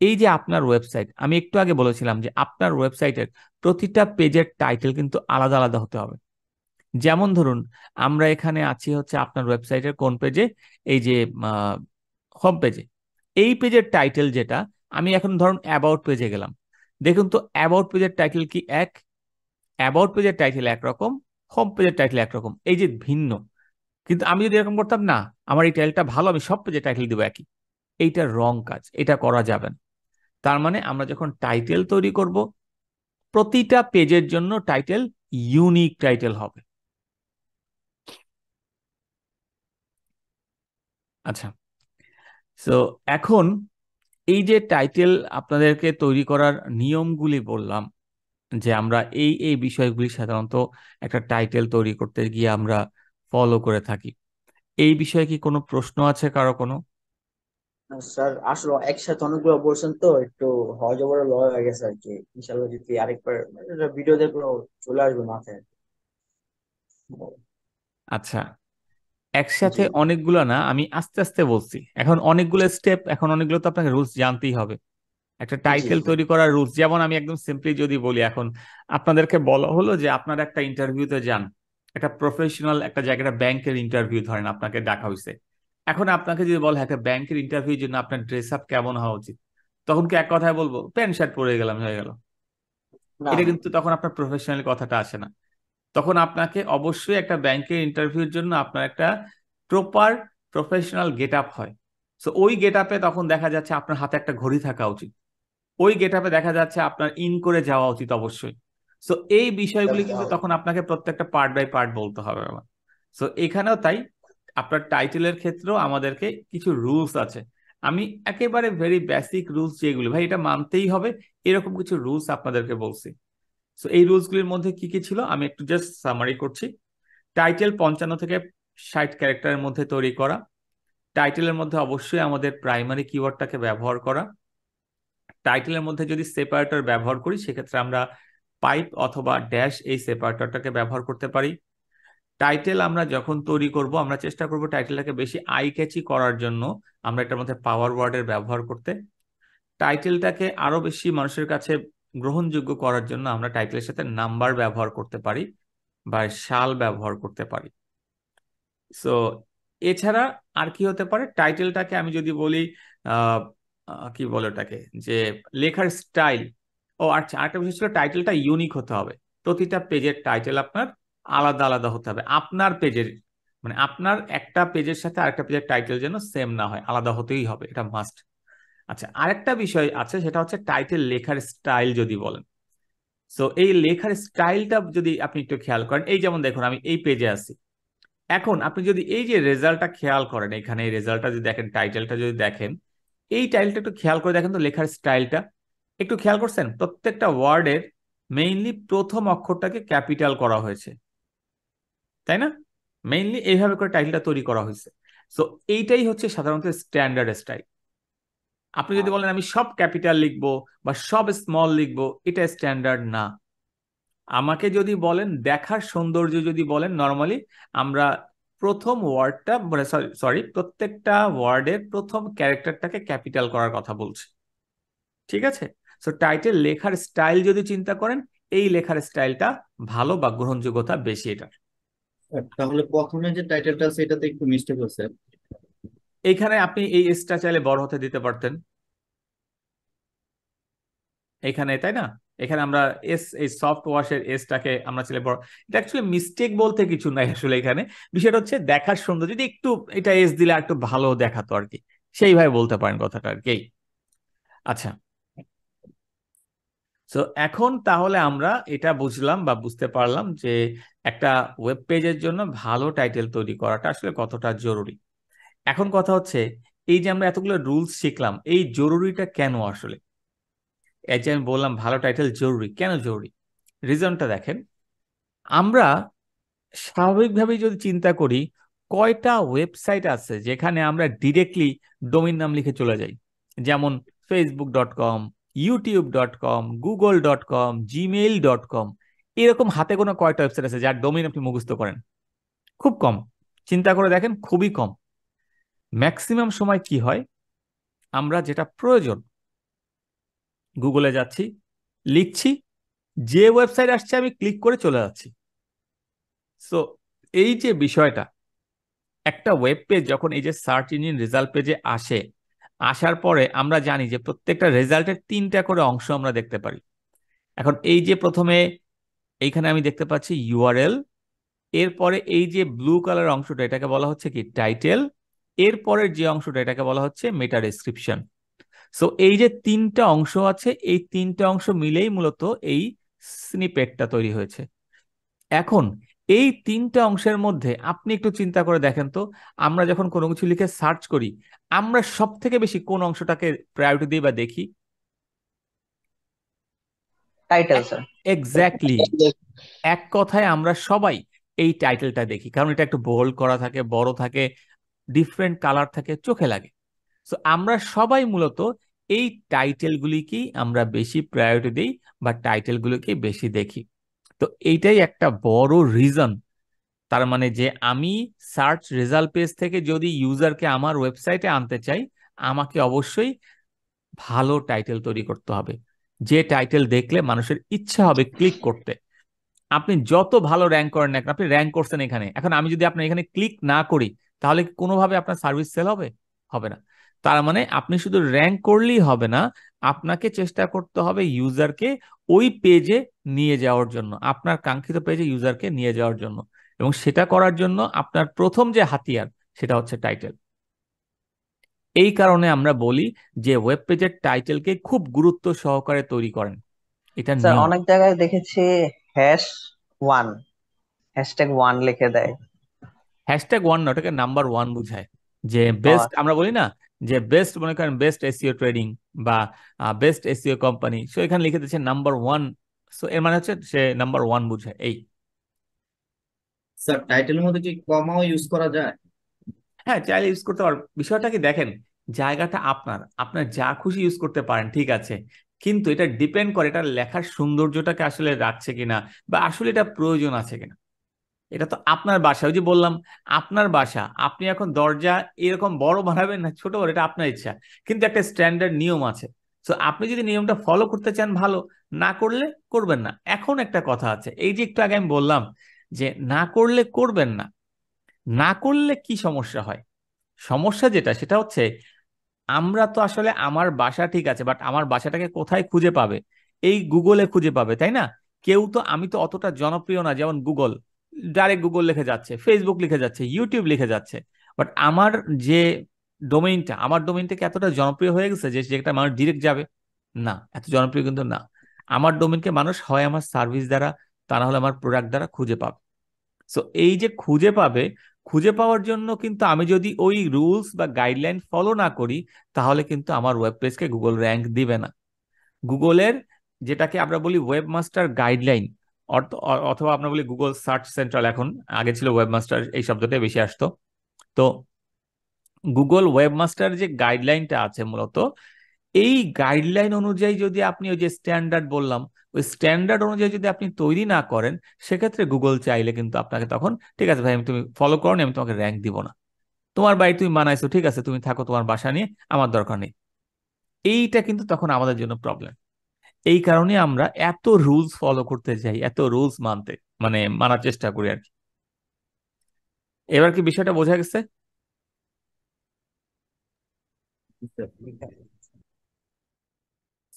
এই যে আপনার ওয়েবসাইট আমি একটু আগে বলেছিলাম যে আপনার ওয়েবসাইটের প্রতিটা পেজের টাইটেল কিন্তু আলাদা আলাদা হতে হবে। যেমন ধরুন, আমরা এখানে আছি হচ্ছে আপনার ওয়েবসাইটের কোন পেজে এই যে হোম পেজে এই পেজের টাইটেল যেটা আমি এখন ধরুন অ্যাবাউট পেজে গেলাম। দেখুন তো অ্যাবাউট পেজের টাইটেল কি এক? অ্যাবাউট পেজের টাইটেল একরকম হোম পেজের টাইটেল একরকম। এই যে ভিন্ন। কিন্তু আমি যদি এরকম করতাম, না, আমার এই টাইটেলটা ভালো, আমি সব পেজে টাইটেল দিব একই। এইটা রং কাজ, এটা করা যাবে না। তার মানে আমরা যখন টাইটেল তৈরি করব, প্রতিটা পেজের জন্য টাইটেল ইউনিক টাইটেল হবে। আচ্ছা। সো এখন এই যে টাইটেল আপনাদেরকে তৈরি করার নিয়মগুলি বললাম যে আমরা এই এই বিষয়গুলি সাধারণত একটা টাইটেল তৈরি করতে গিয়ে আমরা ফলো করে থাকি। এই বিষয়ে কি কোনো প্রশ্ন আছে কারও কোনো? স্যার আসলে একসাথে অনেকগুলো বলছেন তো একটু যাওয়ার লয় হয়ে গেছে আর কি ইনশাল্লাহ যদি আরেকবার ভিডিও দেখব চলে আসবে মাথায় আচ্ছা। একসাথে অনেকগুলো না আমি আস্তে আস্তে বলছি। এখন অনেকগুলো স্টেপ এখন অনেকগুলো তো আপনাকে রুলস জানতেই হবে। একটা টাইটেল তৈরি করার রুলস যেমন আমি একদম সিম্পলি যদি বলি এখন আপনাদেরকে বলা হলো যে আপনারা একটা ইন্টারভিউতে যান। একটা প্রফেশনাল একটা জায়গাটা ব্যাংকের ইন্টারভিউ ধরেন আপনাকে ডাকা হয়েছে এখন আপনাকে যদি বলে একটা ব্যাংকের ইন্টারভিউর জন্য আপনার ড্রেস আপ কেমন হওয়া উচিত? তখন কি এক কথায় বলব প্যান্ট শার্ট পরে গেলাম হয়ে গেল। এটা কিন্তু তখন আপনার প্রফেশনাল কথাটা আসে না। তখন আপনাকে অবশ্যই একটা ব্যাংকের ইন্টারভিউর জন্য আপনার একটা প্রপার প্রফেশনাল গেট আপ হয়। সো ওই গেট আপে তখন দেখা যাচ্ছে আপনার হাতে একটা ঘড়ি থাকা উচিত। ওই গেট আপে দেখা যাচ্ছে আপনার ইন করে যাওয়া উচিত অবশ্যই। সো এই বিষয়গুলি কিন্তু তখন আপনাকে প্রত্যেকটা পার্ট বাই পার্ট বলতে হবে আমার। সো এখানেও তাই আপনার টাইটেলের ক্ষেত্রেও আমাদেরকে কিছু রুলস আছে। আমি একেবারে ভেরি বেসিক রুলস যেগুলি ভাই এটা মানতেই হবে এরকম কিছু রুলস আপনাদেরকে বলছি। সো এই রুলসগুলির মধ্যে কি কি ছিল? আমি একটু জাস্ট সামারি করছি। টাইটেল পঞ্চান্ন থেকে ষাট ক্যারেক্টারের মধ্যে তৈরি করা। টাইটেলের মধ্যে অবশ্যই আমাদের প্রাইমারি কিওয়ার্ডটাকে ব্যবহার করা। টাইটেলের মধ্যে যদি সেপারেটর ব্যবহার করি, সেক্ষেত্রে আমরা পাইপ অথবা ড্যাশ এই সেপারেটরটাকে ব্যবহার করতে পারি। টাইটেল আমরা যখন তৈরি করব, আমরা চেষ্টা করব টাইটেলটাকে বেশি আই ক্যাচি করার জন্য, আমরা এটার মধ্যে পাওয়ার ওয়ার্ডের ব্যবহার করতে। টাইটেলটাকে আরও বেশি মানুষের কাছে গ্রহণযোগ্য করার জন্য আমরা টাইটেলের সাথে নাম্বার ব্যবহার করতে পারি বা সাল ব্যবহার করতে পারি। সো এছাড়া আর কি হতে পারে? টাইটেলটাকে আমি যদি বলি কি বলে ওটাকে? যে লেখার স্টাইল। ও আচ্ছা আরেকটা বিষয় ছিল টাইটেলটা ইউনিক হতে হবে। প্রতিটা পেজের টাইটেল আপনার আলাদা আলাদা হতে হবে। আপনার পেজের মানে আপনার একটা পেজের সাথে আরেকটা পেজের টাইটেল যেন সেম না হয়, আলাদা হতেই হবে। এটা মাস্ট আচ্ছা আরেকটা বিষয় আছে, সেটা হচ্ছে টাইটেল লেখার স্টাইল যদি বলেন। সো এই লেখার স্টাইলটা যদি আপনি একটু খেয়াল করেন, এই যেমন দেখুন, আমি এই পেজে আছি। এখন আপনি যদি এই যে রেজাল্টটা খেয়াল করেন, এখানে এই রেজাল্টটা যদি দেখেন টাইটেলটা যদি দেখেন, এই টাইটেলটা একটু খেয়াল করে দেখেন তো লেখার স্টাইলটা একটু খেয়াল করছেন? প্রত্যেকটা ওয়ার্ডের মেইনলি প্রথম অক্ষরটাকে ক্যাপিটাল করা হয়েছে। তাই না? মেইনলি এইভাবে করে টাইটেলটা তৈরি করা হয়েছে। সো এইটাই হচ্ছে সাধারণত স্ট্যান্ডার্ড স্টাইল আপনি যদি বলেন আমি সব ক্যাপিটাল লিখব বা সব স্মল লিখব এটা স্ট্যান্ডার্ড না। আমাকে যদি বলেন দেখার সৌন্দর্য যদি বলেন নর্মালি আমরা প্রথম ওয়ার্ডটা মানে সরি সরি প্রত্যেকটা ওয়ার্ডের প্রথম ক্যারেক্টারটাকে ক্যাপিটাল করার কথা বলছি। ঠিক আছে? সো টাইটেল লেখার স্টাইল যদি চিন্তা করেন এই লেখার স্টাইলটা ভালো বা গ্রহণযোগ্যতা বেশি এটার। তাহলে প্রথমে যে টাইটেলটা সেটাতে একটু মিস্টেক হচ্ছে এইখানে আপনি এই এসটা চাইলে বড় হতে দিতে পারতেন। এখানে, তাই না? এখানে আমরা এস এই সফট ওয়াশের এসটাকে আমরা ছেলে বড় এটা অ্যাকচুয়ালি মিস্টেক বলতে কিছু নাই আসলে এখানে। বিষয়টা হচ্ছে দেখার সুন্দর, যদি একটু এটা এস দিলে একটু ভালো দেখাতো আর কি। সেইভাবে বলতে পারেন কথাটা আর কি। আচ্ছা। সো এখন তাহলে আমরা এটা বুঝলাম বা বুঝতে পারলাম যে একটা ওয়েব পেজের জন্য ভালো টাইটেল তৈরি করাটা আসলে কতটা জরুরি। এখন কথা হচ্ছে, এই যে আমরা এতগুলো রুলস শিখলাম, এই জরুরিটা কেন আসলে? এই যে আমি বললাম, ভালো টাইটেল জরুরি। কেন জরুরি? রিজনটা দেখেন, আমরা স্বাভাবিকভাবেই যদি চিন্তা করি, কয়টা ওয়েবসাইট আছে যেখানে আমরা ডিরেক্টলি ডোমিন নাম লিখে চলে যাই? যেমন Facebook dot com YouTube dot com Google dot com Gmail dot com এরকম হাতে কোনো কয়টা ওয়েবসাইট আছে যার ডোমিন আপনি মুখস্থ করেন? খুব কম। চিন্তা করে দেখেন, খুবই কম। ম্যাক্সিমাম সময় কি হয়? আমরা যেটা প্রয়োজন, গুগলে যাচ্ছি, লিখছি, যে ওয়েবসাইট আসছে আমি ক্লিক করে চলে যাচ্ছি। সো এই যে বিষয়টা, একটা ওয়েব পেজ যখন এই যে সার্চ ইঞ্জিন রেজাল্ট পেজে আসে, আসার পরে আমরা জানি যে প্রত্যেকটা রেজাল্টের তিনটা করে অংশ আমরা দেখতে পারি। এখন এই যে প্রথমে এইখানে আমি দেখতে পাচ্ছি ইউআরএল এরপরে এই যে ব্লু কালার অংশটা, এটাকে বলা হচ্ছে কি টাইটেল এরপরের যে অংশটা এটাকে বলা হচ্ছে মেটা ডেসক্রিপশন সো এই যে তিনটা অংশ আছে এই তিনটা অংশ মিলেই মূলত এই স্নিপেটটা তৈরি হয়েছে। এখন এই তিনটা অংশের মধ্যে আপনি একটু চিন্তা করে দেখেন তো আমরা যখন কোনো কিছু লিখে সার্চ করি আমরা সব থেকে বেশি কোন অংশটাকে প্রায়োরিটি দিই বা দেখি? টাইটেল স্যার এক্স্যাক্টলি এক কথায় আমরা সবাই এই টাইটেলটা দেখি কারণ এটা একটু বোল্ড করা থাকে বড় থাকে ডিফারেন্ট কালার থাকে, চোখে লাগে। সো আমরা সবাই মূলত এই টাইটেলগুলিকেই আমরা বেশি প্রায়োরিটি দিই বা টাইটেলগুলোকেই বেশি দেখি। তো এইটাই একটা বড় রিজন তার মানে যে আমি সার্চ রেজাল্ট পেজ থেকে যদি ইউজারকে আমার ওয়েবসাইটে আনতে চাই, আমাকে অবশ্যই ভালো টাইটেল তৈরি করতে হবে। যে টাইটেল দেখলে মানুষের ইচ্ছা হবে ক্লিক করতে। আপনি যত ভালো র্যাঙ্ক করেন না আপনি র্যাঙ্ক করছেন এখানে। এখন আমি যদি আপনার এখানে ক্লিক না করি তাহলে কোনোভাবে আপনার সার্ভিস সেল হবে? হবে না। তার মানে আপনি শুধু র্যাঙ্ক করলেই হবে না আপনাকে চেষ্টা করতে হবে ইউজারকে ওই পেজে নিয়ে যাওয়ার জন্য আপনার কাঙ্ক্ষিত পেজে ইউজারকে নিয়ে যাওয়ার জন্য। এবং সেটা করার জন্য আপনার প্রথম যে হাতিয়ার সেটা হচ্ছে টাইটেল এই কারণে আমরা বলি যে ওয়েব পেজের টাইটেলকে খুব গুরুত্ব সহকারে তৈরি করেন। এটা অনেক জায়গায় দেখেছি হ্যাশ ওয়ান হ্যাশট্যাগ ওয়ান লিখে দেয়। হ্যাশট্যাগ ওয়ান না ওটাকে নাম্বার ওয়ান বুঝায়। যে বেস্ট আমরা বলি না যে বেস্ট মনে করেন বেস্ট এসিও ট্রেডিং বা বেস্ট এসিও কোম্পানি সো এখানে লিখে দিচ্ছে নাম্বার ওয়ান সো এর মানে হচ্ছে সে নাম্বার ওয়ান বুঝায় এই। স্যার টাইটেলের মধ্যে কি কমাও ইউজ করা যায়? হ্যাঁ চাইলে ইউজ করতে পারেন বিষয়টা কি দেখেন জায়গাটা আপনার আপনার যা খুশি ইউজ করতে পারেন ঠিক আছে। কিন্তু এটা ডিপেন্ড করে এটা লেখার সৌন্দর্যটাকে আসলে রাখছে কিনা বা আসলে এটা প্রয়োজন আছে কিনা। এটা তো আপনার বাসা, ওই যে বললাম, আপনার বাসা, আপনি এখন দরজা এরকম বড় বানাবেন না, ছোট বড়, এটা আপনার ইচ্ছা। কিন্তু একটা স্ট্যান্ডার্ড নিয়ম আছে। তো আপনি যদি নিয়মটা ফলো করতে চান ভালো, না করলে করবেন না। এখন একটা কথা আছে, এই যে একটু আগে আমি বললাম যে না করলে করবেন না। না করলে কি সমস্যা হয়? সমস্যা যেটা, সেটা হচ্ছে আমরা তো আসলে আমার বাসা ঠিক আছে বাট আমার বাসাটাকে কোথায় খুঁজে পাবে? এই গুগলে খুঁজে পাবে, তাই না? কেউ তো, আমি তো অতটা জনপ্রিয় না, যেমন গুগল। ডাইরেক্ট গুগল লিখে যাচ্ছে ফেসবুক লিখে যাচ্ছে ইউটিউব লিখে যাচ্ছে। বাট আমার যে ডোমেইনটা আমার ডোমেইনটা কি এতটা জনপ্রিয় হয়ে গেছে যে যেটা মানুষ ডিরেক্ট যাবে? না, এত জনপ্রিয় কিন্তু না। আমার ডোমেইনকে মানুষ হয় আমার সার্ভিস দ্বারা, তা না হলে আমার প্রোডাক্ট দ্বারা খুঁজে পাবে। সো এই যে খুঁজে পাবে খুঁজে পাওয়ার জন্য কিন্তু আমি যদি ওই রুলস বা গাইডলাইন ফলো না করি, তাহলে কিন্তু আমার ওয়েব পেজকে গুগল র্যাঙ্ক দিবে না। গুগলের যেটাকে আমরা বলি ওয়েব মাস্টার গাইডলাইন অর্থ, অথবা আমরা বলি গুগল সার্চ সেন্ট্রাল এখন আগে ছিল ওয়েব মাস্টার এই শব্দটাই বেশি আসতো। তো গুগল ওয়েব মাস্টার যে গাইডলাইনটা আছে মূলত এই গাইডলাইন অনুযায়ী যদি আপনি ওই যে স্ট্যান্ডার্ড বললাম, ওই স্ট্যান্ডার্ড অনুযায়ী যদি আপনি তৈরি না করেন, সেক্ষেত্রে গুগল চাইলে কিন্তু আপনাকে তখন, ঠিক আছে ভাই, আমি তুমি ফলো করো আমি তোমাকে র্যাঙ্ক দিব না। তোমার বাড়ি তুমি মানাইছো ঠিক আছে, তুমি থাকো তোমার বাসা নিয়ে, আমার দরকার নেই। এইটা কিন্তু তখন আমাদের জন্য প্রবলেম এই কারণে আমরা এত রুলস ফলো করতে যাই এত রুলস মানতে মানে মানার চেষ্টা করি আর কি। এবার কি বিষয়টা বোঝা গেছে?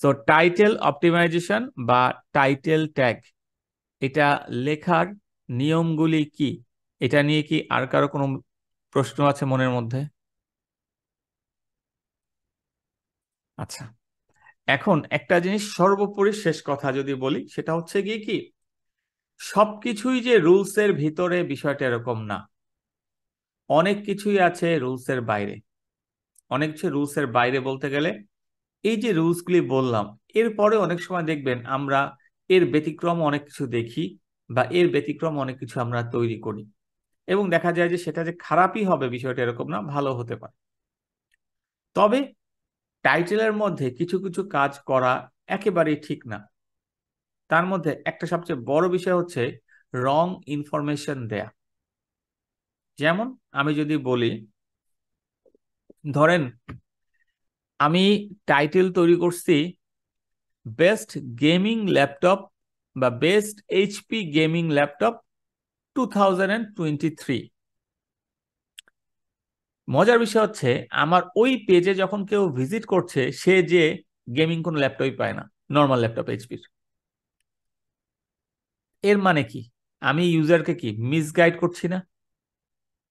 সো টাইটেল অপটিমাইজেশন বা টাইটেল ট্যাগ এটা লেখার নিয়মগুলি কি? এটা নিয়ে কি আর কারও কোনো প্রশ্ন আছে মনের মধ্যে? আচ্ছা এখন একটা জিনিস সর্বোপরি শেষ কথা যদি বলি, সেটা হচ্ছে গিয়ে কি? সবকিছুই যে রুলসের ভিতরে বিষয়টা এরকম না। অনেক কিছুই আছে রুলসের বাইরে। অনেক কিছু রুলসের বাইরে বলতে গেলে এই যে রুলসগুলি বললাম, এরপরে অনেক সময় দেখবেন আমরা এর ব্যতিক্রম অনেক কিছু দেখি বা এর ব্যতিক্রম অনেক কিছু আমরা তৈরি করি। এবং দেখা যায় যে সেটা যে খারাপই হবে বিষয়টা এরকম না, ভালো হতে পারে। তবে টাইটেলের মধ্যে কিছু কিছু কাজ করা একেবারেই ঠিক না। তার মধ্যে একটা সবচেয়ে বড় বিষয় হচ্ছে রং ইনফরমেশন দেয়া। যেমন আমি যদি বলি, ধরেন আমি টাইটেল তৈরি করছি বেস্ট গেমিং ল্যাপটপ বা বেস্ট এইচপি গেমিং ল্যাপটপ টু মজার বিষয় হচ্ছে, আমার ওই পেজে যখন কেউ ভিজিট করছে, সে যে গেমিং কোনো ল্যাপটপই পায় না নর্মাল ল্যাপটপ এইচপির এর মানে কি? আমি ইউজারকে কি মিসগাইড করছি না?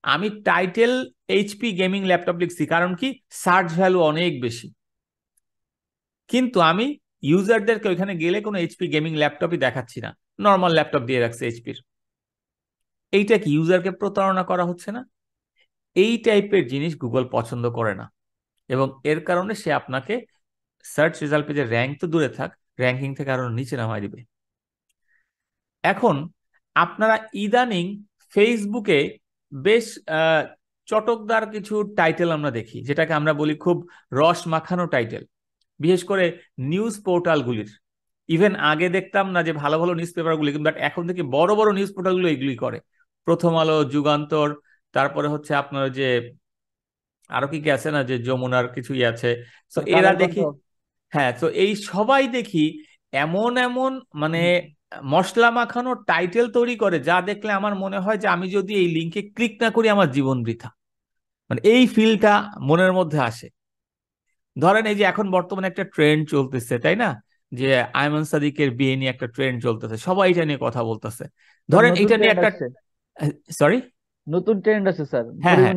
আমি টাইটেল এইচপি গেমিং ল্যাপটপ লিখছি, কারণ কি? সার্চ ভ্যালু অনেক বেশি। কিন্তু আমি ইউজারদেরকে ওইখানে গেলে কোনো এইচপি গেমিং ল্যাপটপই দেখাচ্ছি না। নর্মাল ল্যাপটপ দিয়ে রাখছে এইচপির এইটা কি ইউজারকে প্রতারণা করা হচ্ছে না? এই টাইপের জিনিস গুগল পছন্দ করে না। এবং এর কারণে সে আপনাকে সার্চ রেজাল্ট পেজে র্যাঙ্ক তো দূরে থাক র্যাঙ্কিং থেকে আরও নিচে নামায় দিবে। এখন আপনারা ইদানিং ফেসবুকে বেশ চটকদার কিছু টাইটেল আমরা দেখি যেটাকে আমরা বলি খুব রস মাখানো টাইটেল বিশেষ করে নিউজ পোর্টালগুলির ইভেন আগে দেখতাম না যে ভালো ভালো নিউজ পেপারগুলি বাট এখন থেকে বড় বড় নিউজ পোর্টালগুলো এগুলি করে। প্রথম আলো যুগান্তর তারপরে হচ্ছে আপনার যে আরও কি কি আছে না যে যমুনার কিছুই আছে। তো এরা দেখি হ্যাঁ তো এই সবাই দেখি এমন এমন মানে মশলা মাখানো টাইটেল তৈরি করে যা দেখলে আমার মনে হয় যে আমি যদি এই লিঙ্কে ক্লিক না করি আমার জীবন বৃথা। মানে এই ফিলটা মনের মধ্যে আসে। ধরেন এই যে এখন বর্তমানে একটা ট্রেন্ড চলতেছে তাই না? যে আয়মান সাদিকের বিয়ে নিয়ে একটা ট্রেন্ড চলতেছে সবাই এটা নিয়ে কথা বলতেছে। ধরেন এটা নিয়ে একটা সরি নতুন ট্রেন্ড আছে স্যার। হ্যাঁ, হ্যাঁ।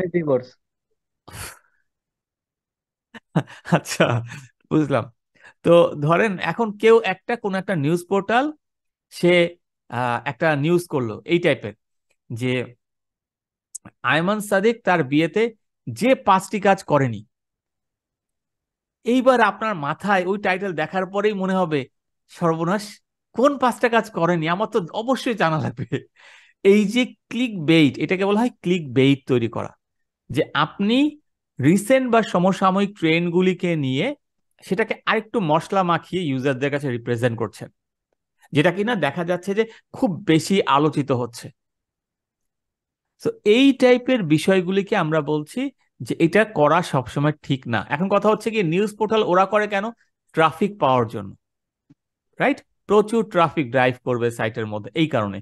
আচ্ছা বুঝলাম। তো ধরেন এখন কেউ একটা কোন একটা নিউজ পোর্টাল সে একটা নিউজ করল এই টাইপের যে আয়মান সাদিক তার বিয়েতে যে পাঁচটি কাজ করেনি। এইবার আপনার মাথায় ওই টাইটেল দেখার পরেই মনে হবে, সর্বনাশ, কোন পাঁচটা কাজ করেনি? আমার তো অবশ্যই জানা লাগবে। এই যে ক্লিক বেইট এটাকে বলা হয় ক্লিক বেইট তৈরি করা। যে আপনি রিসেন্ট বা সমসাময়িক ট্রেন্ডগুলিকে নিয়ে সেটাকে আরেকটু মশলা মাখিয়ে ইউজারদের কাছে রিপ্রেজেন্ট করছেন। যেটা কিনা দেখা যাচ্ছে যে খুব বেশি আলোচিত হচ্ছে। তো এই টাইপের বিষয়গুলিকে আমরা বলছি যে এটা করা সবসময় ঠিক না। এখন কথা হচ্ছে কি নিউজ পোর্টাল ওরা করে কেন? ট্রাফিক পাওয়ার জন্য রাইট প্রচুর ট্রাফিক ড্রাইভ করবে সাইটের মধ্যে, এই কারণে।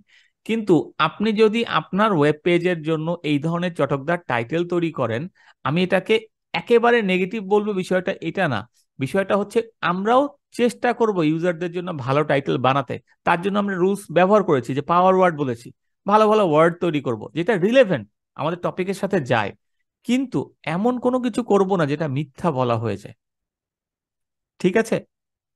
কিন্তু আপনি যদি আপনার ওয়েব পেজের জন্য এই ধরনের চটকদার টাইটেল তৈরি করেন, আমি এটাকে একেবারে নেগেটিভ বলব বিষয়টা এটা না। বিষয়টা হচ্ছে আমরাও চেষ্টা করব ইউজারদের জন্য ভালো টাইটেল বানাতে। তার জন্য আমরা রুলস ব্যবহার করেছি, যে পাওয়ার ওয়ার্ড বলেছি। ভালো ভালো ওয়ার্ড তৈরি করব, যেটা রিলেভেন্ট আমাদের টপিকের সাথে যায়। কিন্তু এমন কোনো কিছু করব না যেটা মিথ্যা বলা হয়ে যায়। ঠিক আছে?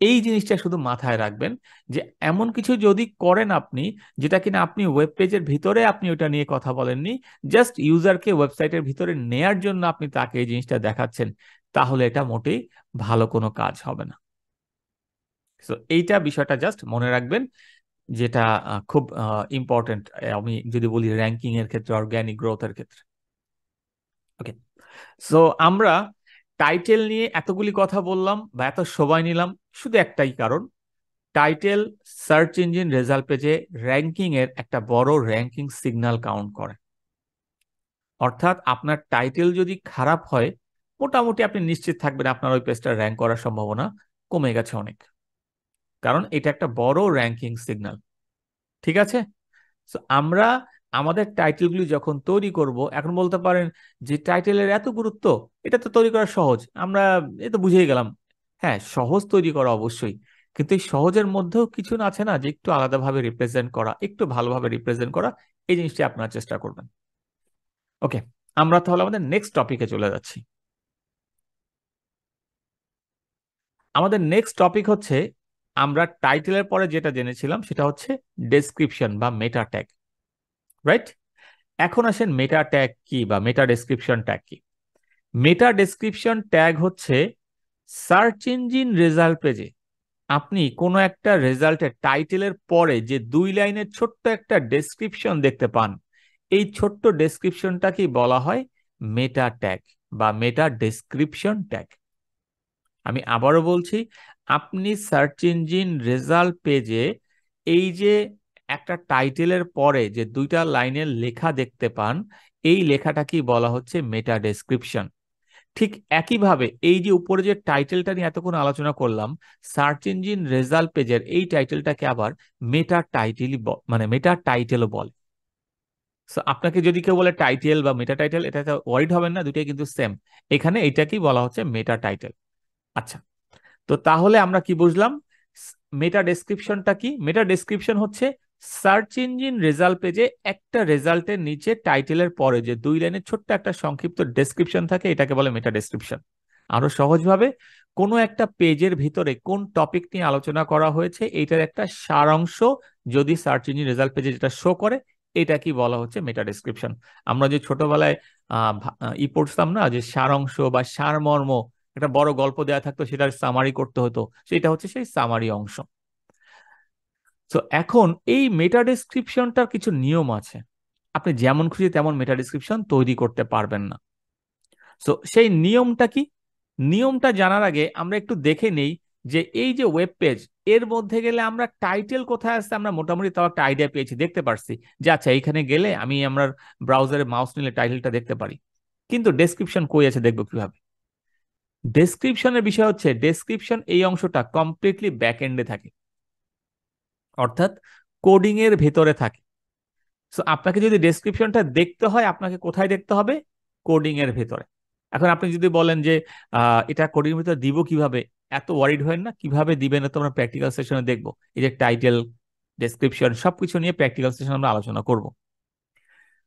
এই জিনিসটা শুধু মাথায় রাখবেন, যে এমন কিছু যদি করেন আপনি, যেটা কিনা আপনি ওয়েব পেজের ভিতরে আপনি ওটা নিয়ে কথা বলেননি জাস্ট ইউজারকে ওয়েবসাইটের ভিতরে নেয়ার জন্য আপনি তাকে এই জিনিসটা দেখাচ্ছেন। তাহলে এটা মোটেই ভালো কোনো কাজ হবে না। সো এইটা বিষয়টা জাস্ট মনে রাখবেন যেটা খুব ইম্পর্টেন্ট আমি যদি বলি র্যাঙ্কিং এর ক্ষেত্রে অর্গ্যানিক গ্রোথের ক্ষেত্রে। ওকে সো আমরা টাইটেল নিয়ে এতগুলি কথা বললাম বা এত সময় নিলাম, শুধু একটাই কারণ টাইটেল সার্চ ইঞ্জিন রেজাল্ট পেজে র্যাঙ্কিং এর একটা বড় র্যাঙ্কিং সিগন্যাল কাউন্ট করে। অর্থাৎ আপনার টাইটেল যদি খারাপ হয় মোটামুটি আপনি নিশ্চিত থাকবেন আপনার ওই পেজটা র্যাঙ্ক করার সম্ভাবনা কমে গেছে অনেক। কারণ এটা একটা বড় র্যাঙ্কিং সিগন্যাল ঠিক আছে? সো আমরা আমাদের টাইটেলগুলি যখন তৈরি করব, এখন বলতে পারেন যে টাইটেলের এত গুরুত্ব, এটা তো তৈরি করা সহজ। আমরা এ তো বুঝেই গেলাম। হ্যাঁ সহজ তৈরি করা অবশ্যই। কিন্তু এই সহজের মধ্যেও কিছু না আছে না যে একটু আলাদাভাবে রিপ্রেজেন্ট করা, একটু ভালোভাবে রিপ্রেজেন্ট করা, এই জিনিসটি আপনারা চেষ্টা করবেন। ওকে আমরা তাহলে আমাদের নেক্সট টপিকে চলে যাচ্ছি। আমাদের নেক্সট টপিক হচ্ছে, আমরা টাইটেলের পরে যেটা জেনেছিলাম সেটা হচ্ছে ডেসক্রিপশন বা মেটা ট্যাগ রাইট এখন আসেন মেটা ট্যাগ কি বা মেটা ডেসক্রিপশন ট্যাগ কি? মেটা ডেসক্রিপশন ট্যাগ হচ্ছে সার্চ ইঞ্জিন রেজাল্ট পেজে আপনি কোনো একটা রেজাল্টের টাইটেলের পরে যে দুই লাইনের ছোট্ট একটা ডেসক্রিপশন দেখতে পান, এই ছোট্ট ডেসক্রিপশনটাকেই বলা হয়? মেটা ট্যাগ বা মেটা ডেসক্রিপশন ট্যাগ আমি আবারও বলছি, আপনি সার্চ ইঞ্জিন রেজাল্ট পেজে এই যে একটা টাইটেলের পরে যে দুইটা লাইনের লেখা দেখতে পান, এই লেখাটাকেই বলা হচ্ছে মেটা ডেসক্রিপশন ঠিক একইভাবে এই যে উপরে যে টাইটেলটা নিয়ে এতক্ষণ আলোচনা করলাম সার্চ ইঞ্জিন রেজাল্ট পেজের এই টাইটেলটাকে আবার মেটা টাইটেলই মানে মেটা টাইটেলও বলে। সো আপনাকে যদি কেউ বলে টাইটেল বা মেটা টাইটেল এটা ওয়ারিড হবেন না দুটাই কিন্তু সেম এখানে এইটাকেই বলা হচ্ছে মেটা টাইটেল আচ্ছা তো তাহলে আমরা কি বুঝলাম? মেটা ডেসক্রিপশনটা কি? মেটা ডেসক্রিপশন হচ্ছে সার্চ ইঞ্জিন রেজাল্ট পেজে একটা রেজাল্টের নিচে টাইটেলের পরে যে দুই লাইনের ছোট্ট একটা সংক্ষিপ্ত ডেসক্রিপশন থাকে, এটাকে বলে মেটা ডেসক্রিপশন আরও সহজভাবে কোনো একটা পেজের ভিতরে কোন টপিক নিয়ে আলোচনা করা হয়েছে এইটার একটা সারাংশ যদি সার্চ ইঞ্জিন রেজাল্ট পেজে যেটা শো করে, এটা কি বলা হচ্ছে মেটা ডেসক্রিপশন আমরা যে ছোটবেলায় ই পড়তাম না যে সারাংশ বা সারমর্ম একটা বড় গল্প দেওয়া থাকতো সেটার সামারি করতে হতো। সেটা হচ্ছে সেই সামারি অংশ। তো এখন এই মেটা ডেসক্রিপশনটার কিছু নিয়ম আছে। আপনি যেমন খুশি তেমন মেটা ডেসক্রিপশন তৈরি করতে পারবেন না। সো সেই নিয়মটা কি? নিয়মটা জানার আগে আমরা একটু দেখে নেই যে এই যে ওয়েব পেজ এর মধ্যে গেলে আমরা টাইটেল কোথায় আসছে আমরা মোটামুটি তাও একটা আইডিয়া পেয়েছি, দেখতে পারছি যে আচ্ছা এইখানে গেলে আমি আমার ব্রাউজারে মাউস নিলে টাইটেলটা দেখতে পারি। কিন্তু ডেসক্রিপশন কই আছে দেখব কীভাবে? ডেসক্রিপশনের বিষয় হচ্ছে ডেসক্রিপশন এই অংশটা কমপ্লিটলি ব্যাক এন্ডে থাকে। অর্থাৎ কোডিং এর ভেতরে থাকে। সো আপনাকে যদি ডেসক্রিপশনটা দেখতে হয়, আপনাকে কোথায় দেখতে হবে? কোডিং এর ভেতরে। এখন আপনি যদি বলেন যে এটা কোডিং এর ভেতরে দিব কীভাবে? এত ওয়ারিড হয় না, কীভাবে দিবেন তো আমরা প্র্যাকটিক্যাল সেশনে দেখব। এই যে টাইটেল ডেসক্রিপশন সবকিছু নিয়ে প্র্যাকটিক্যাল সেশন আমরা আলোচনা করব।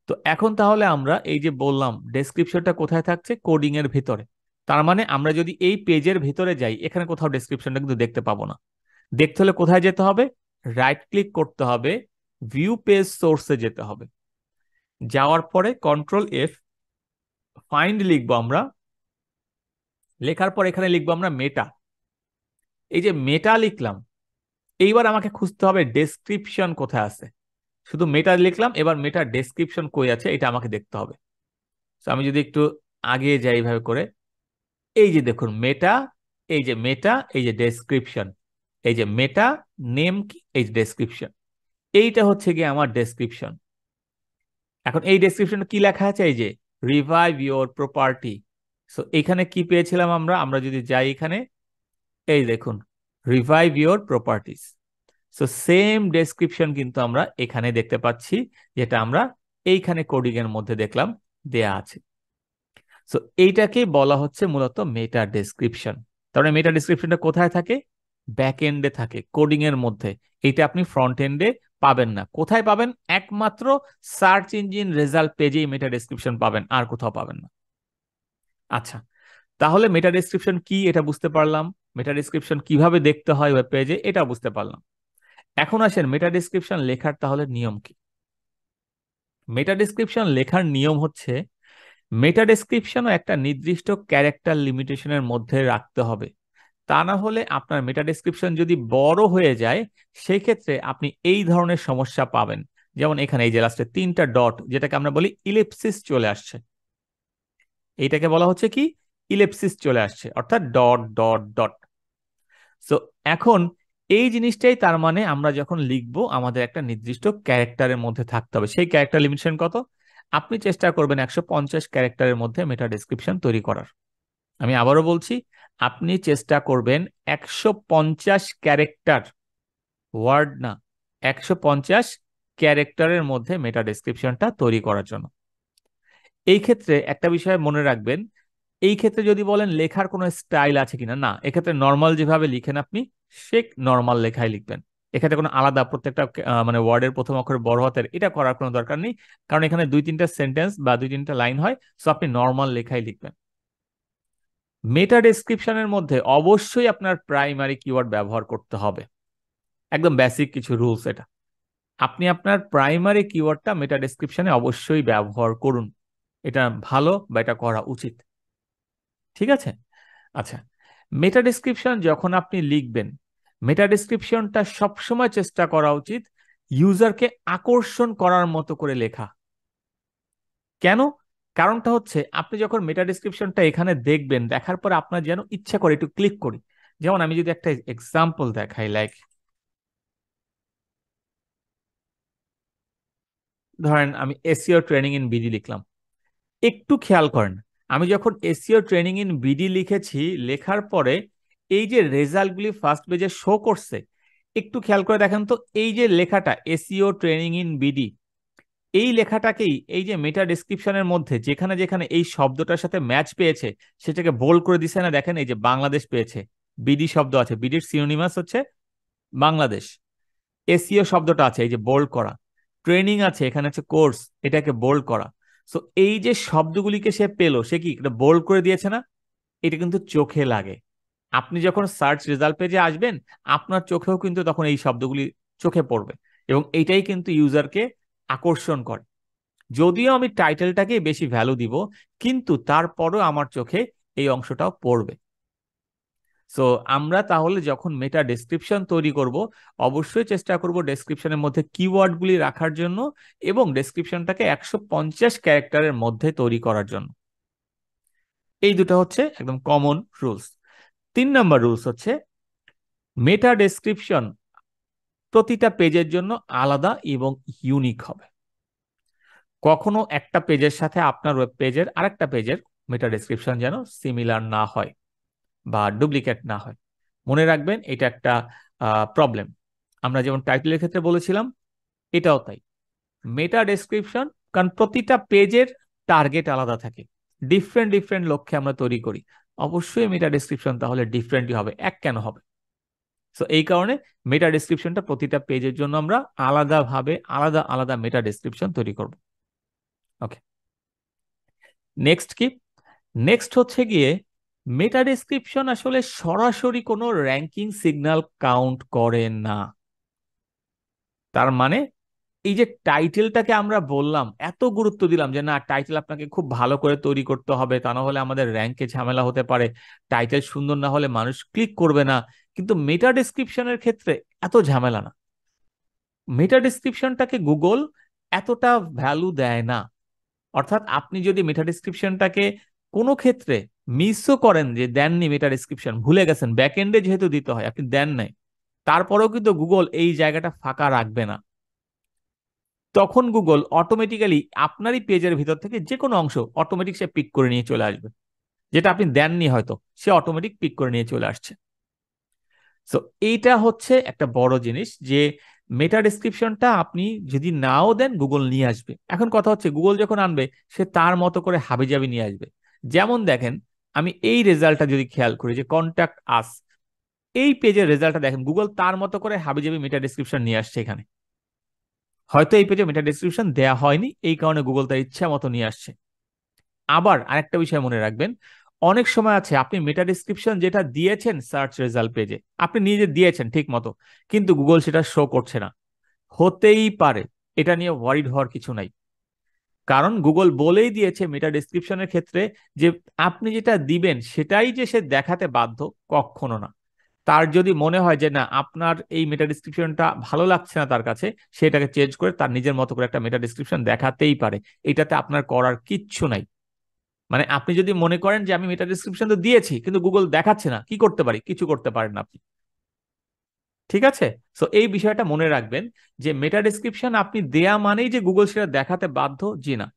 তো এখন তাহলে আমরা এই যে বললাম ডেসক্রিপশনটা কোথায় থাকছে? কোডিং এর ভেতরে। তার মানে আমরা যদি এই পেজের ভেতরে যাই, এখানে কোথাও ডেসক্রিপশনটা কিন্তু দেখতে পাবো না। দেখতে হলে কোথায় যেতে হবে? রাইট ক্লিক করতে হবে ভিউ পেজ সোর্সে যেতে হবে। যাওয়ার পরে কন্ট্রোল এফ ফাইন্ড লিখব আমরা। লেখার পর এখানে লিখব আমরা মেটা এই যে মেটা লিখলাম, এইবার আমাকে খুঁজতে হবে ডেসক্রিপশন কোথায় আছে। শুধু মেটা লিখলাম, এবার মেটা ডেসক্রিপশন কই আছে, এটা আমাকে দেখতে হবে। তো আমি যদি একটু আগে যাই এইভাবে করে এই যে দেখুন মেটা এই যে মেটা এই যে ডেসক্রিপশন এই যে মেটা নেম কি? এই যে ডেসক্রিপশন এইটা হচ্ছে গিয়ে আমার ডেসক্রিপশন এখন এই ডেসক্রিপশনে কি লেখা আছে? এই যে রিভাইভ ইউর প্রপার্টি সো এখানে কি পেয়েছিলাম আমরা? আমরা যদি যাই এখানে, এই দেখুন revive your properties so same description কিন্তু আমরা এখানে দেখতে পাচ্ছি, যেটা আমরা এইখানে কোডিং এর মধ্যে দেখলাম, দেয়া আছে। সো এইটাকেই বলা হচ্ছে মূলত মেটা ডেসক্রিপশন তাহলে মেটা ডেসক্রিপশনটা কোথায় থাকে? ব্যাক এন্ডে থাকে কোডিং এর মধ্যে। এইটা আপনি ফ্রন্ট এন্ডে পাবেন না। কোথায় পাবেন? একমাত্র সার্চ ইঞ্জিন রেজাল্ট পেজেই মেটা ডেসক্রিপশন পাবেন, আর কোথাও পাবেন না। আচ্ছা তাহলে মেটা ডেসক্রিপশন কি? এটা বুঝতে পারলাম। মেটা ডেসক্রিপশন কীভাবে দেখতে হয় ওয়েব পেজে এটা বুঝতে পারলাম। এখন আসেন মেটা ডেসক্রিপশন লেখার তাহলে নিয়ম কি? মেটা ডেসক্রিপশন লেখার নিয়ম হচ্ছে মেটা ডেসক্রিপশনও একটা নির্দিষ্ট ক্যারেক্টার লিমিটেশনের মধ্যে রাখতে হবে। তা না হলে আপনার মেটা ডেসক্রিপশন যদি বড় হয়ে যায় সেই ক্ষেত্রে আপনি এই ধরনের সমস্যা পাবেন। যেমন এখানে এই যে লাস্টে তিনটা ডট যেটাকে আমরা বলি ইলেপসিস চলে আসছে। এইটাকে বলা হচ্ছে কি? ইলেপসিস চলে আসছে, অর্থাৎ ডট ডট ডট সো এখন এই জিনিসটাই তার মানে আমরা যখন লিখব, আমাদের একটা নির্দিষ্ট ক্যারেক্টারের মধ্যে থাকতে হবে। সেই ক্যারেক্টার লিমিটেশন কত? আপনি চেষ্টা করবেন একশো পঞ্চাশ ক্যারেক্টারের মধ্যে মেটা ডেসক্রিপশন তৈরি করার। আমি আবারও বলছি, আপনি চেষ্টা করবেন একশো পঞ্চাশ ক্যারেক্টার ওয়ার্ড না, একশো পঞ্চাশ ক্যারেক্টারের মধ্যে মেটা ডেসক্রিপশনটা তৈরি করার জন্য। এই ক্ষেত্রে একটা বিষয় মনে রাখবেন, এই ক্ষেত্রে যদি বলেন লেখার কোনো স্টাইল আছে কিনা, না, এক্ষেত্রে নর্মাল যেভাবে লিখেন আপনি সে নর্মাল লেখায় লিখবেন। এক্ষেত্রে কোনো আলাদা প্রত্যেকটা মানে ওয়ার্ডের প্রথম অক্ষর বড় হাতের, এটা করার কোনো দরকার নেই। কারণ এখানে দুই তিনটা সেন্টেন্স বা দুই তিনটা লাইন হয়, সো আপনি নর্মাল লেখাই লিখবেন। মেটা ডেসক্রিপশনের মধ্যে অবশ্যই আপনার প্রাইমারি কিওয়ার্ড ব্যবহার করতে হবে। একদম বেসিক কিছু রুলস এটা। আপনি আপনার প্রাইমারি কিওয়ার্ডটা মেটা ডেসক্রিপশনে অবশ্যই ব্যবহার করুন। এটা ভালো বা এটা করা উচিত। ঠিক আছে? আচ্ছা মেটা ডেসক্রিপশন যখন আপনি লিখবেন মেটা ডেসক্রিপশনটা সবসময় চেষ্টা করা উচিত ইউজারকে আকর্ষণ করার মতো করে লেখা। কেন? কারণটা হচ্ছে আপনি যখন মেটা ডেসক্রিপশনটা এখানে দেখবেন, দেখার পর আপনার যেন ইচ্ছা করে একটু ক্লিক করি। যেমন আমি যদি একটা এক্সাম্পল দেখাই লাইক ধরেন আমি এসিও ট্রেনিং ইন বিডি লিখলাম। একটু খেয়াল করেন, আমি যখন এসিও ট্রেনিং ইন বিডি লিখেছি, লেখার পরে এই যে রেজাল্টগুলি ফার্স্ট পেজে শো করছে, একটু খেয়াল করে দেখেন তো, এই যে লেখাটা এসিও ট্রেনিং ইন বিডি এই লেখাটাকেই, এই যে মেটা ডেসক্রিপশনের মধ্যে, যেখানে যেখানে এই শব্দটার সাথে ম্যাচ পেয়েছে, সেটাকে বোল্ড করে দিছে না, দেখেন এই যে বাংলাদেশ পেয়েছে বিডি শব্দ আছে বিডির সিনোনিমাস হচ্ছে বাংলাদেশ। এসিও শব্দটা আছে, এই যে বোল্ড করা। ট্রেনিং আছে, এখানে আছে কোর্স এটাকে বোল্ড করা। সো এই যে শব্দগুলিকে সে পেল, সে কি, এটা বোল্ড করে দিয়েছে না? এটা কিন্তু চোখে লাগে। আপনি যখন সার্চ রেজাল্ট পেজে আসবেন, আপনার চোখেও কিন্তু তখন এই শব্দগুলি চোখে পড়বে এবং এইটাই কিন্তু ইউজারকে আকর্ষণ করে। যদিও আমি টাইটেলটাকে বেশি ভ্যালু দিব, কিন্তু তারপরও আমার চোখে এই অংশটাও পড়বে। সো আমরা তাহলে যখন মেটা ডেসক্রিপশন তৈরি করব, অবশ্যই চেষ্টা করব ডেসক্রিপশনের মধ্যে কিওয়ার্ডগুলি রাখার জন্য এবং ডেসক্রিপশনটাকে একশো পঞ্চাশ ক্যারেক্টারের মধ্যে তৈরি করার জন্য। এই দুটো হচ্ছে একদম কমন রুলস তিন নম্বর রুলস হচ্ছে মেটা ডেসক্রিপশন প্রতিটা পেজের জন্য আলাদা এবং ইউনিক হবে। কখনো একটা পেজের সাথে আপনার ওয়েব পেজের আরেকটা পেজের মেটা ডেসক্রিপশন যেন সিমিলার না হয় বা ডুপ্লিকেট না হয়। মনে রাখবেন, এটা একটা প্রবলেম আমরা যেমন টাইটেলের ক্ষেত্রে বলেছিলাম, এটাও তাই। মেটা ডেসক্রিপশন কারণ প্রতিটা পেজের টার্গেট আলাদা থাকে। ডিফারেন্ট ডিফারেন্ট লক্ষ্যে আমরা তৈরি করি। অবশ্যই মেটা ডেসক্রিপশন তাহলে ডিফারেন্টই হবে, এক কেন হবে? সো এই কারণে মেটা ডেসক্রিপশনটা প্রতিটা পেজের জন্য আমরা আলাদাভাবে আলাদা আলাদা মেটা ডেসক্রিপশন তৈরি করব। ওকে নেক্সট কি? নেক্সট হচ্ছে গিয়ে মেটা ডেসক্রিপশন আসলে সরাসরি কোনো র্যাঙ্কিং সিগন্যাল কাউন্ট করে না। তার মানে এই যে টাইটেলটাকে আমরা বললাম, এত গুরুত্ব দিলাম যে না টাইটেল আপনাকে খুব ভালো করে তৈরি করতে হবে, তা না হলে আমাদের র্যাঙ্কে ঝামেলা হতে পারে। টাইটেল সুন্দর না হলে মানুষ ক্লিক করবে না। কিন্তু মেটা ডেসক্রিপশনের ক্ষেত্রে এত ঝামেলা না। মেটা ডেসক্রিপশনটাকে গুগল এতটা ভ্যালু দেয় না। অর্থাৎ আপনি যদি মেটা ডেসক্রিপশনটাকে কোনো ক্ষেত্রে মিসও করেন যে দেননি মেটা ডেসক্রিপশন ভুলে গেছেন ব্যাক এন্ডে যেহেতু দিতে হয়, আপনি দেন নাই, তারপরেও কিন্তু গুগল এই জায়গাটা ফাঁকা রাখবে না। তখন গুগল অটোমেটিক্যালি আপনারই পেজের ভিতর থেকে যে কোনো অংশ অটোমেটিক সে পিক করে নিয়ে চলে আসবে। যেটা আপনি দেননি হয়তো, সে অটোমেটিক পিক করে নিয়ে চলে আসছে। সো এইটা হচ্ছে একটা বড় জিনিস যে মেটা ডেসক্রিপশনটা আপনি যদি নাও দেন গুগল নিয়ে আসবে। এখন কথা হচ্ছে গুগল যখন আনবে, সে তার মতো করে হাবিজাবি নিয়ে আসবে। যেমন দেখেন, আমি এই রেজাল্টটা যদি খেয়াল করি যে কন্ট্যাক্ট আস এই পেজের রেজাল্টটা দেখেন গুগল তার মতো করে হাবিজাবি মেটা ডেসক্রিপশন নিয়ে আসছে এখানে। হয়তো এই পেজে মেটা ডেসক্রিপশন দেয়া হয়নি, এই কারণে গুগল তার ইচ্ছা মতো নিয়ে আসছে। আবার আরেকটা বিষয় মনে রাখবেন, অনেক সময় আছে, আপনি মেটা ডেসক্রিপশন যেটা দিয়েছেন সার্চ রেজাল্ট পেজে আপনি নিজে দিয়েছেন ঠিক মতো, কিন্তু গুগল সেটা শো করছে না। হতেই পারে, এটা নিয়ে ওয়ারিড হওয়ার কিছু নাই। কারণ গুগল বলেই দিয়েছে মেটা ডেসক্রিপশনের ক্ষেত্রে যে আপনি যেটা দিবেন, সেটাই যে সে দেখাতে বাধ্য, কখনো না। তার যদি মনে হয় যে, না, আপনার এই মেটা ডিসক্রিপশনটা ভালো লাগছে না তার কাছে, সেটাকে চেঞ্জ করে তার নিজের মতো করে একটা মেটা ডিসক্রিপশন দেখাতেই পারে। এটাতে আপনার করার কিচ্ছু নাই। মানে আপনি যদি মনে করেন যে, আমি মেটা ডিসক্রিপশন তো দিয়েছি, কিন্তু গুগল দেখাচ্ছে না, কি করতে পারি? কিছু করতে পারেন আপনি। ঠিক আছে? সো এই বিষয়টা মনে রাখবেন যে মেটা ডিসক্রিপশন আপনি দেয়া মানেই যে গুগল সেটা দেখাতে বাধ্য, জি না।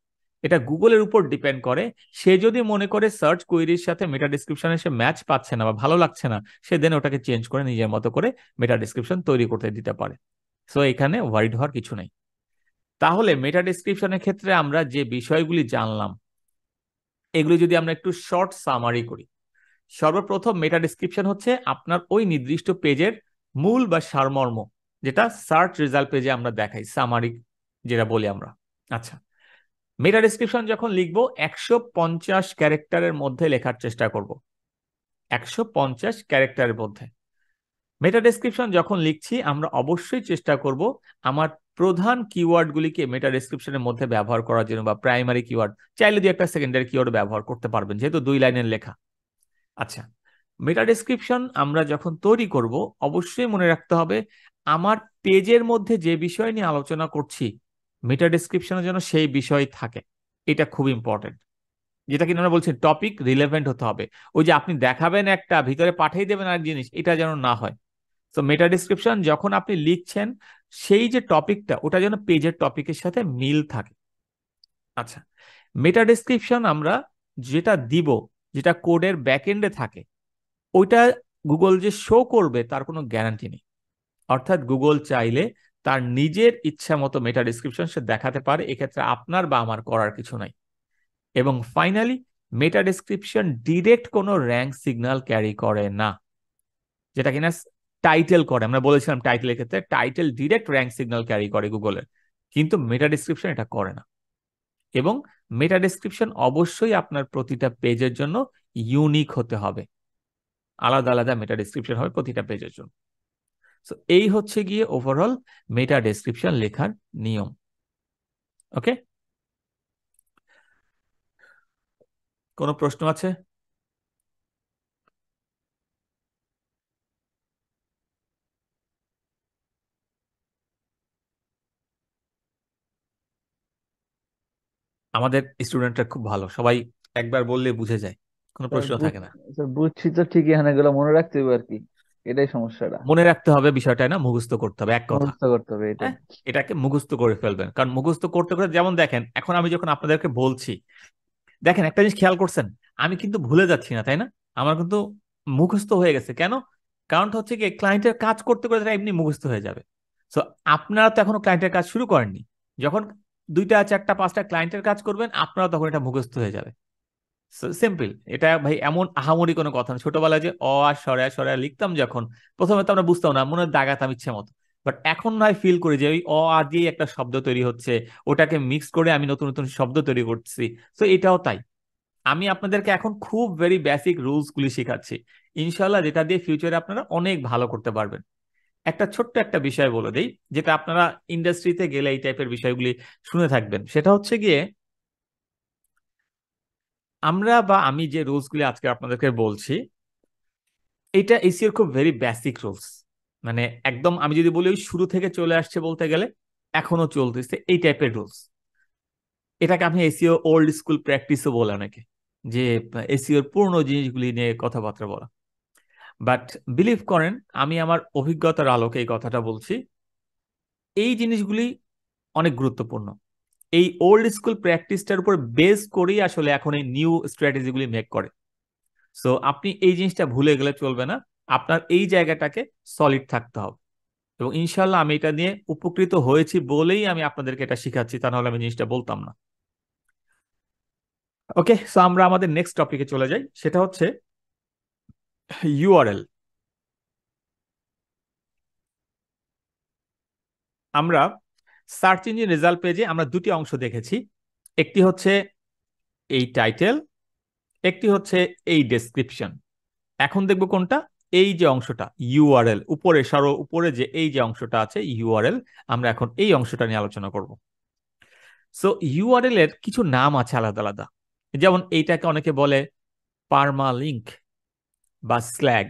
এটা গুগলের উপর ডিপেন্ড করে। সে যদি মনে করে সার্চ কোয়েরির সাথে মেটা ডিসক্রিপশনে সে ম্যাচ পাচ্ছে না বা ভালো লাগছে না, সে দেন ওটাকে চেঞ্জ করে নিজের মতো করে মেটা ডিসক্রিপশন তৈরি করতে দিতে পারে। সো এখানে ওয়ারিড হওয়ার কিছু নেই। তাহলে মেটা ডিসক্রিপশনের ক্ষেত্রে আমরা যে বিষয়গুলি জানলাম, এগুলি যদি আমরা একটু শর্ট সামারি করি। সর্বপ্রথম মেটা ডিসক্রিপশন হচ্ছে আপনার ওই নির্দিষ্ট পেজের মূল বা সারমর্ম, যেটা সার্চ রেজাল্ট পেজে আমরা দেখাই সামারি যেটা বলি আমরা। আচ্ছা মেটা ডিসক্রিপশন যখন লিখব, একশো পঞ্চাশ ক্যারেক্টারের মধ্যে লেখার চেষ্টা করব। একশো পঞ্চাশ ক্যারেক্টারের মধ্যে। মেটা ডিসক্রিপশন যখন লিখছি, আমরা অবশ্যই চেষ্টা করব আমার প্রধান কিওয়ার্ডগুলিকে মেটা ডিসক্রিপশনের মধ্যে ব্যবহার করার জন্য বা প্রাইমারি কিওয়ার্ড চাইলে দিয়ে একটা সেকেন্ডারি কিওয়ার্ড ব্যবহার করতে পারবেন, যেহেতু দুই লাইনের লেখা। আচ্ছা মেটা ডিসক্রিপশন আমরা যখন তৈরি করব, অবশ্যই মনে রাখতে হবে, আমার পেজের মধ্যে যে বিষয় নিয়ে আলোচনা করছি মেটা ডিসক্রিপশনে যেন সেই বিষয় থাকে। এটা খুব ইম্পর্টেন্ট যেটা কিনা আমরা বলছি টপিক রিলেভেন্ট হতে হবে। ওই যে আপনি দেখাবেন একটা, ভিতরে পাঠিয়ে দেবেন আরেক জিনিস, এটা যেন না হয়। তো মেটা ডিসক্রিপশন যখন আপনি লিখছেন, সেই যে টপিকটা ওটা যেন পেজের টপিকের সাথে মিল থাকে। আচ্ছা মেটা ডিসক্রিপশন আমরা যেটা দিব, যেটা কোডের ব্যাকএন্ডে থাকে, ওইটা গুগল যে শো করবে, তার কোনো গ্যারান্টি নেই। অর্থাৎ গুগল চাইলে তার নিজের ইচ্ছা মতো মেটা ডিসক্রিপশন সে দেখাতে পারে, এক্ষেত্রে আপনার বা আমার করার কিছু নাই। এবং ফাইনালি মেটা ডিসক্রিপশন ডিরেক্ট কোনো র্যাঙ্ক সিগন্যাল ক্যারি করে না, যেটা কিনা টাইটেল করে। আমরা বলেছিলাম টাইটেলের ক্ষেত্রে title direct rank signal carry করে গুগলের কিন্তু মেটা ডিসক্রিপশন এটা করে না। এবং মেটা ডিসক্রিপশন অবশ্যই আপনার প্রতিটা পেজের জন্য ইউনিক হতে হবে। আলাদা আলাদা মেটা ডিসক্রিপশন হবে প্রতিটা পেজের জন্য। সো এই হচ্ছে গিয়ে ওভারঅল মেটা ডেসক্রিপশন লেখার নিয়ম। ওকে কোনো প্রশ্ন আছে? আমাদের স্টুডেন্টরা খুব ভালো সবাই একবার বললে বুঝে যায় কোনো প্রশ্ন থাকে না। বুঝছি তো ঠিকই এখানে এগুলো মনে রাখতে হবে আর কি। এটাই সমস্যাটা। মনে রাখতে হবে বিষয়টা না মুখস্থ করতে হবে এক কথা। মুখস্থ করতে হবে এটাই। হ্যাঁ এটাকে মুখস্থ করে ফেলবেন। কারণ মুখস্থ করতে করতে যেমন দেখেন এখন আমি যখন আপনাদেরকে বলছি দেখেন একটা জিনিস খেয়াল করছেন আমি কিন্তু ভুলে যাচ্ছি না তাই না? আমার কিন্তু মুখস্থ হয়ে গেছে। কেন? কারণটা হচ্ছে কি ক্লায়েন্টের কাজ করতে করতে এমনি মুখস্থ হয়ে যাবে। সো আপনারা তো এখনও ক্লায়েন্টের কাজ শুরু করেননি। যখন দুইটা চারটা পাঁচটা ক্লায়েন্টের কাজ করবেন আপনারা তখন এটা মুখস্থ হয়ে যাবে। সিম্পল এটা ভাই এমন আহামরি কোনো কথা না। ছোটবেলায় যে অ আর সরে সরে লিখতাম যখন, প্রথমে তো আমরা বুঝতাম না, মনে দাগাতাম ইচ্ছে মতো। বাট এখন নয় ফিল করি যে ওই অ, আ দিয়ে একটা শব্দ তৈরি হচ্ছে, ওটাকে মিক্স করে আমি নতুন নতুন শব্দ তৈরি করছি। তো এটাও তাই। আমি আপনাদেরকে এখন খুব ভেরি বেসিক রুলস গুলি শেখাচ্ছি। ইনশাল্লাহ যেটা দিয়ে ফিউচারে আপনারা অনেক ভালো করতে পারবেন। একটা ছোট্ট একটা বিষয় বলে দিই, যেটা আপনারা ইন্ডাস্ট্রিতে গেলে এই টাইপের বিষয়গুলি শুনে থাকবেন। সেটা হচ্ছে গিয়ে আমরা বা আমি যে রুলস গুলি আজকে আপনাদেরকে বলছি, এটা এসিওর খুব ভেরি বেসিক রুলস মানে একদম আমি যদি বলি ওই শুরু থেকে চলে আসছে বলতে গেলে, এখনও চলতেছে এই টাইপের রুলস এটাকে আপনি এসিও ওল্ড স্কুল প্র্যাকটিসও বলে অনেকে, যে এসিওর পুরনো জিনিসগুলি নিয়ে কথাবার্তা বলা. বাট বিলিভ করেন, আমি আমার অভিজ্ঞতার আলোকে এই কথাটা বলছি, এই জিনিসগুলি অনেক গুরুত্বপূর্ণ। এই ওল্ড স্কুল প্র্যাকটিসটার উপর বেস করেই আসলে এখন এই নিউ স্ট্র্যাটেজিগুলি মেক করে। সো আপনি এই জিনিসটা ভুলে গেলে চলবে না। আপনার এই জায়গাটাকে সলিড থাকতে হবে। এবং ইনশাল্লাহ আমি এটা নিয়ে উপকৃত হয়েছি বলেই আমি আপনাদেরকে এটা শিখাচ্ছি, তা নাহলে আমি জিনিসটা বলতাম না। ওকে সো আমরা আমাদের নেক্সট টপিকে চলে যাই। সেটা হচ্ছে ইউআরএল আমরা সার্চ ইঞ্জিন রেজাল্ট পেজে আমরা দুটি অংশ দেখেছি। একটি হচ্ছে এই টাইটেল, একটি হচ্ছে এই ডেসক্রিপশন এখন দেখব কোনটা? এই যে অংশটা ইউআরএল উপরে সর্ব উপরে যে এই যে অংশটা আছে ইউআরএল আমরা এখন এই অংশটা নিয়ে আলোচনা করব। সো ইউআরএল এর কিছু নাম আছে আলাদা আলাদা। যেমন এইটাকে অনেকে বলে পারমা লিঙ্ক বা স্ল্যাগ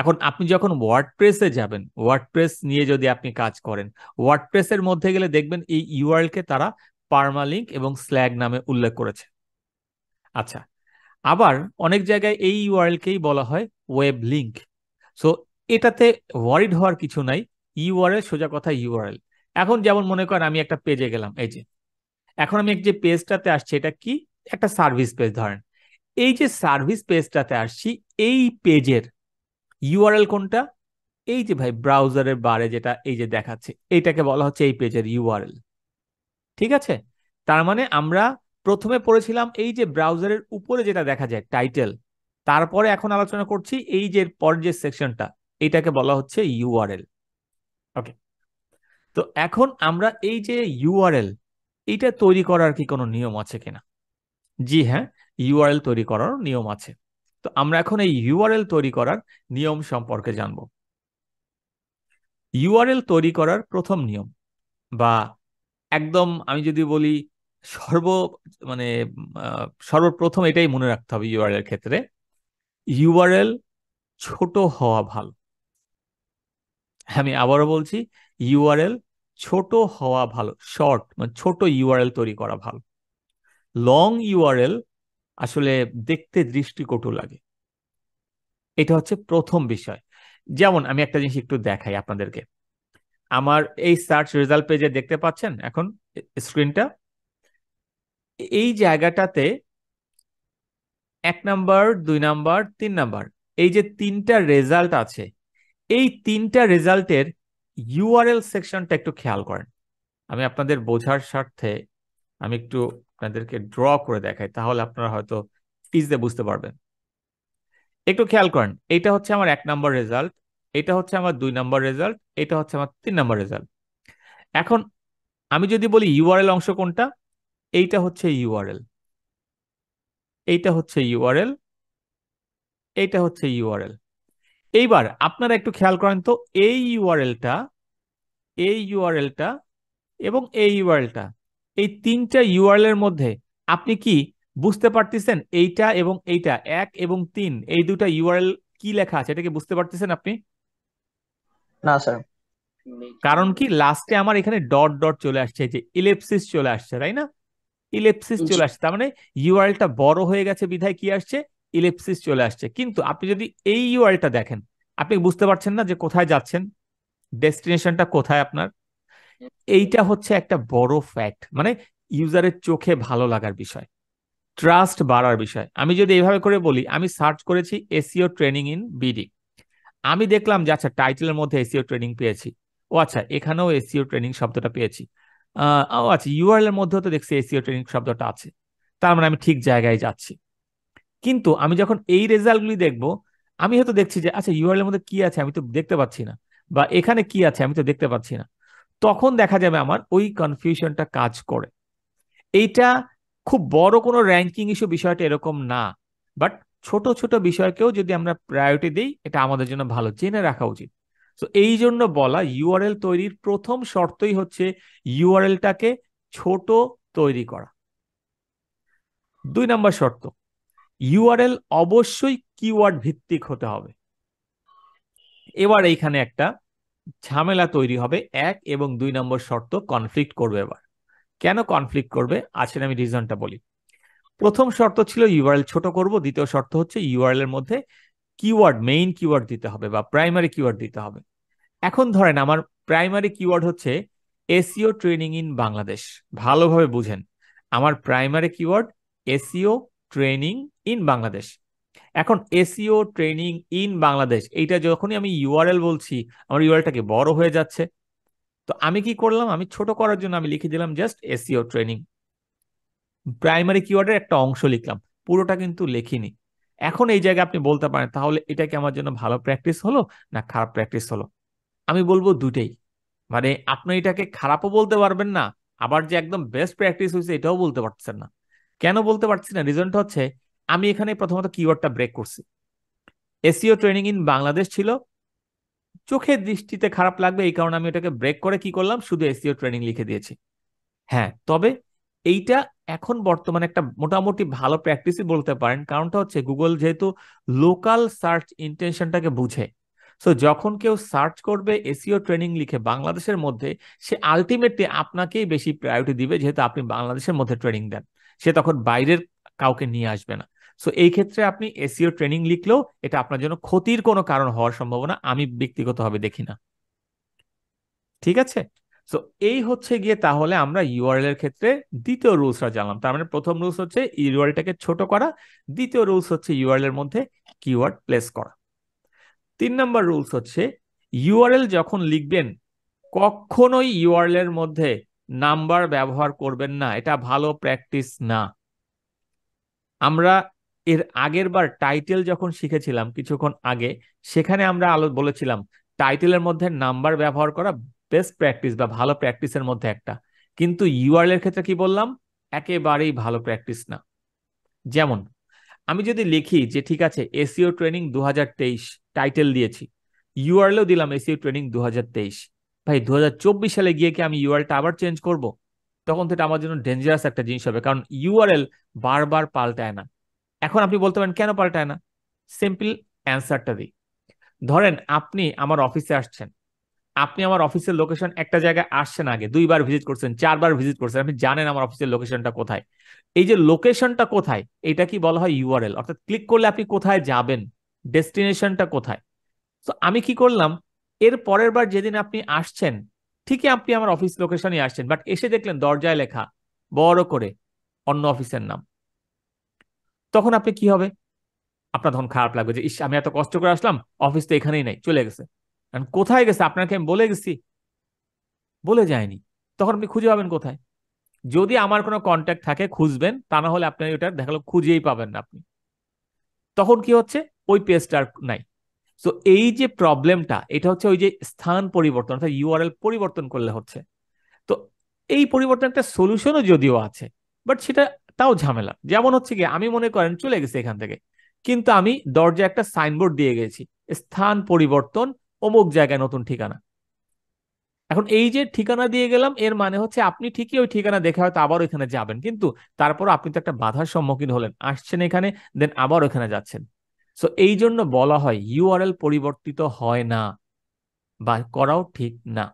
এখন আপনি যখন ওয়ার্ডপ্রেসে যাবেন ওয়ার্ডপ্রেস নিয়ে যদি আপনি কাজ করেন ওয়ার্ডপ্রেসের মধ্যে গেলে দেখবেন এই ইউআরএল কে তারা পারমালিঙ্ক এবং স্ল্যাগ নামে উল্লেখ করেছে। আচ্ছা আবার অনেক জায়গায় এই ইউআরএল কেই বলা হয় ওয়েব লিঙ্ক সো এটাতে ওয়ারিড হওয়ার কিছু নাই ইউআরএল সোজা কথা ইউআরএল এখন যেমন মনে করেন আমি একটা পেজে গেলাম, এই যে, এখন আমি যে পেজটাতে আসছি, এটা কি? একটা সার্ভিস পেজ ধরেন। এই যে সার্ভিস পেজটাতে আসছি, এই পেজের ইউআরএল কোনটা? এই যে ভাই ব্রাউজারের বারে যেটা এই যে দেখাচ্ছে, এইটাকে বলা হচ্ছে এই পেজের ইউআরএল ঠিক আছে? তার মানে আমরা প্রথমে পড়েছিলাম এই যে ব্রাউজারের উপরে যেটা দেখা যায় টাইটেল তারপরে এখন আলোচনা করছি এই যে পরের যে সেকশনটা এইটাকে বলা হচ্ছে ইউআরএল ওকে তো এখন আমরা এই যে ইউআরএল এইটা তৈরি করার কি কোনো নিয়ম আছে কিনা? জি হ্যাঁ ইউআরএল তৈরি করার নিয়ম আছে। তো আমরা এখন এই ইউআরএল তৈরি করার নিয়ম সম্পর্কে জানব। ইউআরএল তৈরি করার প্রথম নিয়ম বা একদম আমি যদি বলি সর্ব মানে সর্বপ্রথম এটাই মনে রাখতে হবে ইউআরএল ক্ষেত্রে। ইউআরএল ছোট হওয়া ভালো। আমি আবারও বলছি ইউআরএল ছোট হওয়া ভালো, শর্ট মানে ছোট ইউআরএল তৈরি করা ভালো। লং ইউআরএল আসলে দেখতে দৃষ্টিকটু লাগে। এটা হচ্ছে প্রথম বিষয়। যেমন আমি একটা জিনিস একটু দেখাই আপনাদেরকে। আমার এই সার্চ রেজাল্ট পেজে দেখতে পাচ্ছেন এখন স্ক্রিনটা এই জায়গাটাতে এক নাম্বার, দুই নাম্বার, তিন নাম্বার, এই যে তিনটা রেজাল্ট আছে, এই তিনটা রেজাল্টের ইউআরএল সেকশনটা একটু খেয়াল করেন। আমি আপনাদের বোঝার স্বার্থে আমি একটু আপনাদেরকে ড্র করে দেখাই, তাহলে আপনারা হয়তো ইজিতে বুঝতে পারবেন। একটু খেয়াল করেন, এটা হচ্ছে আমার এক নাম্বার রেজাল্ট এটা হচ্ছে আমার দুই নাম্বার রেজাল্ট এটা হচ্ছে আমার তিন নাম্বার রেজাল্ট এখন আমি যদি বলি ইউআরএল অংশ কোনটা, এইটা হচ্ছে ইউআরএল এইটা হচ্ছে ইউআরএল এইটা হচ্ছে ইউআরএল এইবার আপনারা একটু খেয়াল করেন তো, এই ইউআরএলটা এই ইউআরএলটা এবং এই ইউআরএলটা এই তিনটা ইউআরএল এর মধ্যে আপনি কি বুঝতে পারতেছেন এইটা এবং এইটা? এক এবং তিন এই দুটা ইউআরএল কি লেখা আছে? এটা কি বুঝতে পারতেছেন আপনি? না স্যার। কারণ কি লাস্টে আমার এখানে ডট ডট চলে আসছে যে ইলেপসিস চলে আসছে তাই না? ইলেপসিস চলে আসছে তার মানে ইউআরএলটা বড় হয়ে গেছে বিধায় কি আসছে? ইলেপসিস চলে আসছে। কিন্তু আপনি যদি এই ইউআরএলটা দেখেন আপনি বুঝতে পারছেন না যে কোথায় যাচ্ছেন? ডেস্টিনেশনটা কোথায় আপনার? এইটা হচ্ছে একটা বড় ফ্যাক্ট মানে ইউজারের চোখে ভালো লাগার বিষয় ট্রাস্ট বাড়ার বিষয়। আমি যদি এইভাবে করে বলি, আমি সার্চ করেছি এসিও ট্রেনিং ইন বিডি আমি দেখলাম যে আচ্ছা টাইটেলের মধ্যে এসিও ট্রেনিং পেয়েছি, ও আচ্ছা এখানেও এসিও ট্রেনিং শব্দটা পেয়েছি ও আচ্ছা ইউআরএল এর মধ্যেও তো দেখছি এসিও ট্রেনিং শব্দটা আছে, তার মানে আমি ঠিক জায়গায় যাচ্ছি। কিন্তু আমি যখন এই রেজাল্টগুলি দেখব, আমি হয়তো দেখছি যে আচ্ছা ইউআরএল এর মধ্যে কি আছে আমি তো দেখতে পাচ্ছি না, বা এখানে কি আছে আমি তো দেখতে পাচ্ছি না। তখন দেখা যাবে আমার ওই কনফিউশনটা কাজ করে। এইটা খুব বড় কোনো র্যাঙ্কিং ইস্যু বিষয়টা এরকম না। বাট ছোট ছোট বিষয়কেও যদি আমরা প্রায়োরিটি দিই, এটা আমাদের জন্য ভালো, জেনে রাখা উচিত। তো এই জন্য বলা ইউআরএল তৈরির প্রথম শর্তই হচ্ছে ইউআরএলটাকে ছোট তৈরি করা। দুই নম্বর শর্ত ইউআরএল অবশ্যই কিওয়ার্ড ভিত্তিক হতে হবে। এবার এইখানে একটা ঝামেলা তৈরি হবে। এক এবং দুই নম্বর শর্ত কনফ্লিক্ট করবে এবার। কেন কনফ্লিক্ট করবে? আসলে আমি রিজনটা বলি। প্রথম শর্ত ছিল ইউআরএল ছোট করব, দ্বিতীয় শর্ত হচ্ছে ইউআরএল এর মধ্যে কিওয়ার্ড মেইন কিওয়ার্ড দিতে হবে বা প্রাইমারি কিওয়ার্ড দিতে হবে। এখন ধরেন আমার প্রাইমারি কিওয়ার্ড হচ্ছে এসিও ট্রেনিং ইন বাংলাদেশ ভালোভাবে বুঝেন। আমার primary keyword SEO training in Bangladesh এখন এসিও ট্রেনিং ইন বাংলাদেশ এইটা যখনই আমি ইউআরএল বলছি, আমার ইউআরএলটাকে বড় হয়ে যাচ্ছে। তো আমি কি করলাম? আমি ছোট করার জন্য আমি লিখে দিলাম জাস্ট এসিও ট্রেনিং প্রাইমারি কিওয়ার্ডের একটা অংশ লিখলাম, পুরোটা কিন্তু লিখিনি। এখন এই জায়গায় আপনি বলতে পারেন, তাহলে এটা কি আমার জন্য ভালো প্র্যাকটিস হলো না খারাপ প্র্যাকটিস হলো? আমি বলব দুটেই মানে আপনি এটাকে খারাপও বলতে পারবেন না, আবার যে একদম বেস্ট প্র্যাকটিস হয়েছে এটাও বলতে পারছেন না। কেন বলতে পারছি না? রিজনটা হচ্ছে আমি এখানে প্রথমত কিওয়ার্ডটা ব্রেক করছি। এসিও ট্রেনিং ইন বাংলাদেশ ছিল। চোখের দৃষ্টিতে খারাপ লাগবে, এই কারণে আমি এটাকে ব্রেক করে কি করলাম? শুধু এসিও ট্রেনিং লিখে দিয়েছি। হ্যাঁ তবে এইটা এখন বর্তমানে একটা মোটামুটি ভালো প্র্যাকটিসই বলতে পারেন। কারণটা হচ্ছে গুগল যেহেতু লোকাল সার্চ ইন্টেনশনটাকে বুঝে। সো যখন কেউ সার্চ করবে এসিও ট্রেনিং লিখে বাংলাদেশের মধ্যে, সে আলটিমেটলি আপনাকেই বেশি প্রায়োরিটি দিবে, যেহেতু আপনি বাংলাদেশের মধ্যে ট্রেনিং দেন। সে তখন বাইরের কাউকে নিয়ে আসবে না। সো এই ক্ষেত্রে আপনি এসিও ট্রেনিং লিখলেও এটা আপনার জন্য ক্ষতির কোনো কারণ হওয়ার সম্ভাবনা আমি ব্যক্তিগতভাবে দেখি না। ঠিক আছে? সো এই হচ্ছে গিয়ে তাহলে আমরা ইউআরএল এর ক্ষেত্রে দ্বিতীয় রুলসটা জানলাম। তার মানে প্রথম রুলস হচ্ছে ইউআরএলটাকে ছোট করা, দ্বিতীয় রুলস হচ্ছে ইউআরএল এর মধ্যে কিওয়ার্ড প্লেস করা। তিন নম্বর রুলস হচ্ছে ইউআরএল যখন লিখবেন, কখনোই ইউআরএল এর মধ্যে নাম্বার ব্যবহার করবেন না। এটা ভালো প্র্যাকটিস না। আমরা এর আগের বার টাইটেল যখন শিখেছিলাম কিছুক্ষণ আগে, সেখানে আমরা আলো বলেছিলাম টাইটেলের মধ্যে নাম্বার ব্যবহার করা বেস্ট প্র্যাকটিস বা ভালো প্র্যাকটিসের মধ্যে একটা। কিন্তু ইউআরএল এর ক্ষেত্রে কি বললাম? একেবারেই ভালো প্র্যাকটিস না। যেমন, আমি যদি লিখি যে ঠিক আছে এসিও ট্রেনিং দু হাজার তেইশ টাইটেল দিয়েছি। ইউআরএলও দিলাম এসিও ট্রেনিং দু হাজার তেইশ। ভাই দু হাজার চব্বিশ সালে গিয়ে কি আমি ইউআরএলটা আবার চেঞ্জ করব? তখন তো আমার জন্য ডেঞ্জারাস একটা জিনিস হবে। কারণ ইউআরএল বারবার পাল্টায় না। এখন আপনি বলতে পারেন, কেন পাল্টায় না? সিম্পল অ্যান্সারটা দিই। ধরেন আপনি আমার অফিসে আসছেন। আপনি আমার অফিসের লোকেশন একটা জায়গায় আসছেন আগে, দুইবার ভিজিট করছেন, চারবার ভিজিট করছেন। আপনি জানেন আমার অফিসের লোকেশনটা কোথায়। এই যে লোকেশনটা কোথায়, এটা কি বলা হয় ইউআরএল অর্থাৎ ক্লিক করলে আপনি কোথায় যাবেন? ডেস্টিনেশনটা কোথায়? তো আমি কি করলাম? এর পরের বার যেদিন আপনি আসছেন, ঠিকই আপনি আমার অফিস লোকেশনে আসছেন বাট এসে দেখলেন দরজায় লেখা, বড় করে অন্য অফিসের নাম। তখন আপনি কি হবে? আপনার তখন খারাপ লাগবে যে, ইস, আমি এত কষ্ট করে আসলাম অফিস তো এখানেই নাই, চলে গেছে। কারণ কোথায় গেছে? আপনাকে আমি বলে গেছি। বলে যায়নি। তখন আপনি খুঁজে পাবেন কোথায়? যদি আমার কোনো কন্ট্যাক্ট থাকে, খুঁজবেন, তা না হলে আপনি ওটা দেখাল খুঁজেই পাবেন না আপনি। তখন কি হচ্ছে? ওই পেজটা আর নাই। তো এই যে প্রবলেমটা এটা হচ্ছে ওই যে স্থান পরিবর্তন, অর্থাৎ ইউআরএল পরিবর্তন করলে হচ্ছে। তো এই পরিবর্তন একটা সলিউশনও যদিও আছে বাট সেটা তাও ঝামেলা। যেমন হচ্ছে কি আমি মনে করেন চলে গেছি এখান থেকে, কিন্তু আমি দরজায় একটা সাইনবোর্ড দিয়ে গেছি, স্থান পরিবর্তন, অমুক জায়গায় নতুন ঠিকানা। এখন এই যে ঠিকানা দিয়ে গেলাম, এর মানে হচ্ছে আপনি ঠিকই ওই ঠিকানা দেখে হয়তো আবার ওইখানে যাবেন, কিন্তু তারপর আপনি তো একটা বাধার সম্মুখীন হলেন, আসছেন এখানে দেন আবার ওখানে যাচ্ছেন। সো এই জন্য বলা হয় ইউআরএল পরিবর্তিত হয় না বা করাও ঠিক না।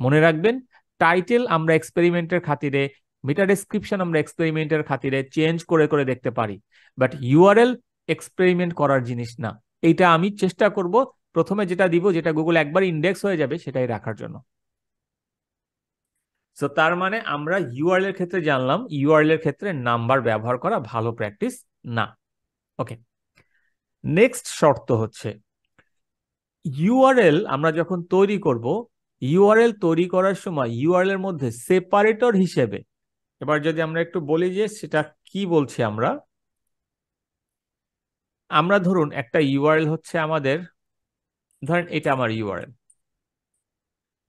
মনে রাখবেন টাইটেল আমরা এক্সপেরিমেন্টের খাতিরে মেটা ডেসক্রিপশন আমরা এক্সপেরিমেন্টের খাতিরে চেঞ্জ করে করে দেখতে পারি। বাট ইউআরএল এক্সপেরিমেন্ট করার জিনিস না। এইটা আমি চেষ্টা করব। প্রথমে যেটা দিব, যেটা গুগল একবার ইন্ডেক্স হয়ে যাবে, সেটাই রাখার জন্য। সো তার মানে আমরা ইউআরএল এর ক্ষেত্রে জানলাম ইউআরএল এর ক্ষেত্রে নাম্বার ব্যবহার করা ভালো প্র্যাকটিস না। ওকে নেক্সট শর্ত হচ্ছে ইউআরএল আমরা যখন তৈরি করব ইউআরএল তৈরি করার সময় ইউআরএল এর মধ্যে সেপারেটর হিসেবে এবার যদি আমরা একটু বলি যে সেটা কি বলছি আমরা? আমরা ধরুন একটা ইউআরএল হচ্ছে আমাদের, ধরেন এটা আমার ইউআরএল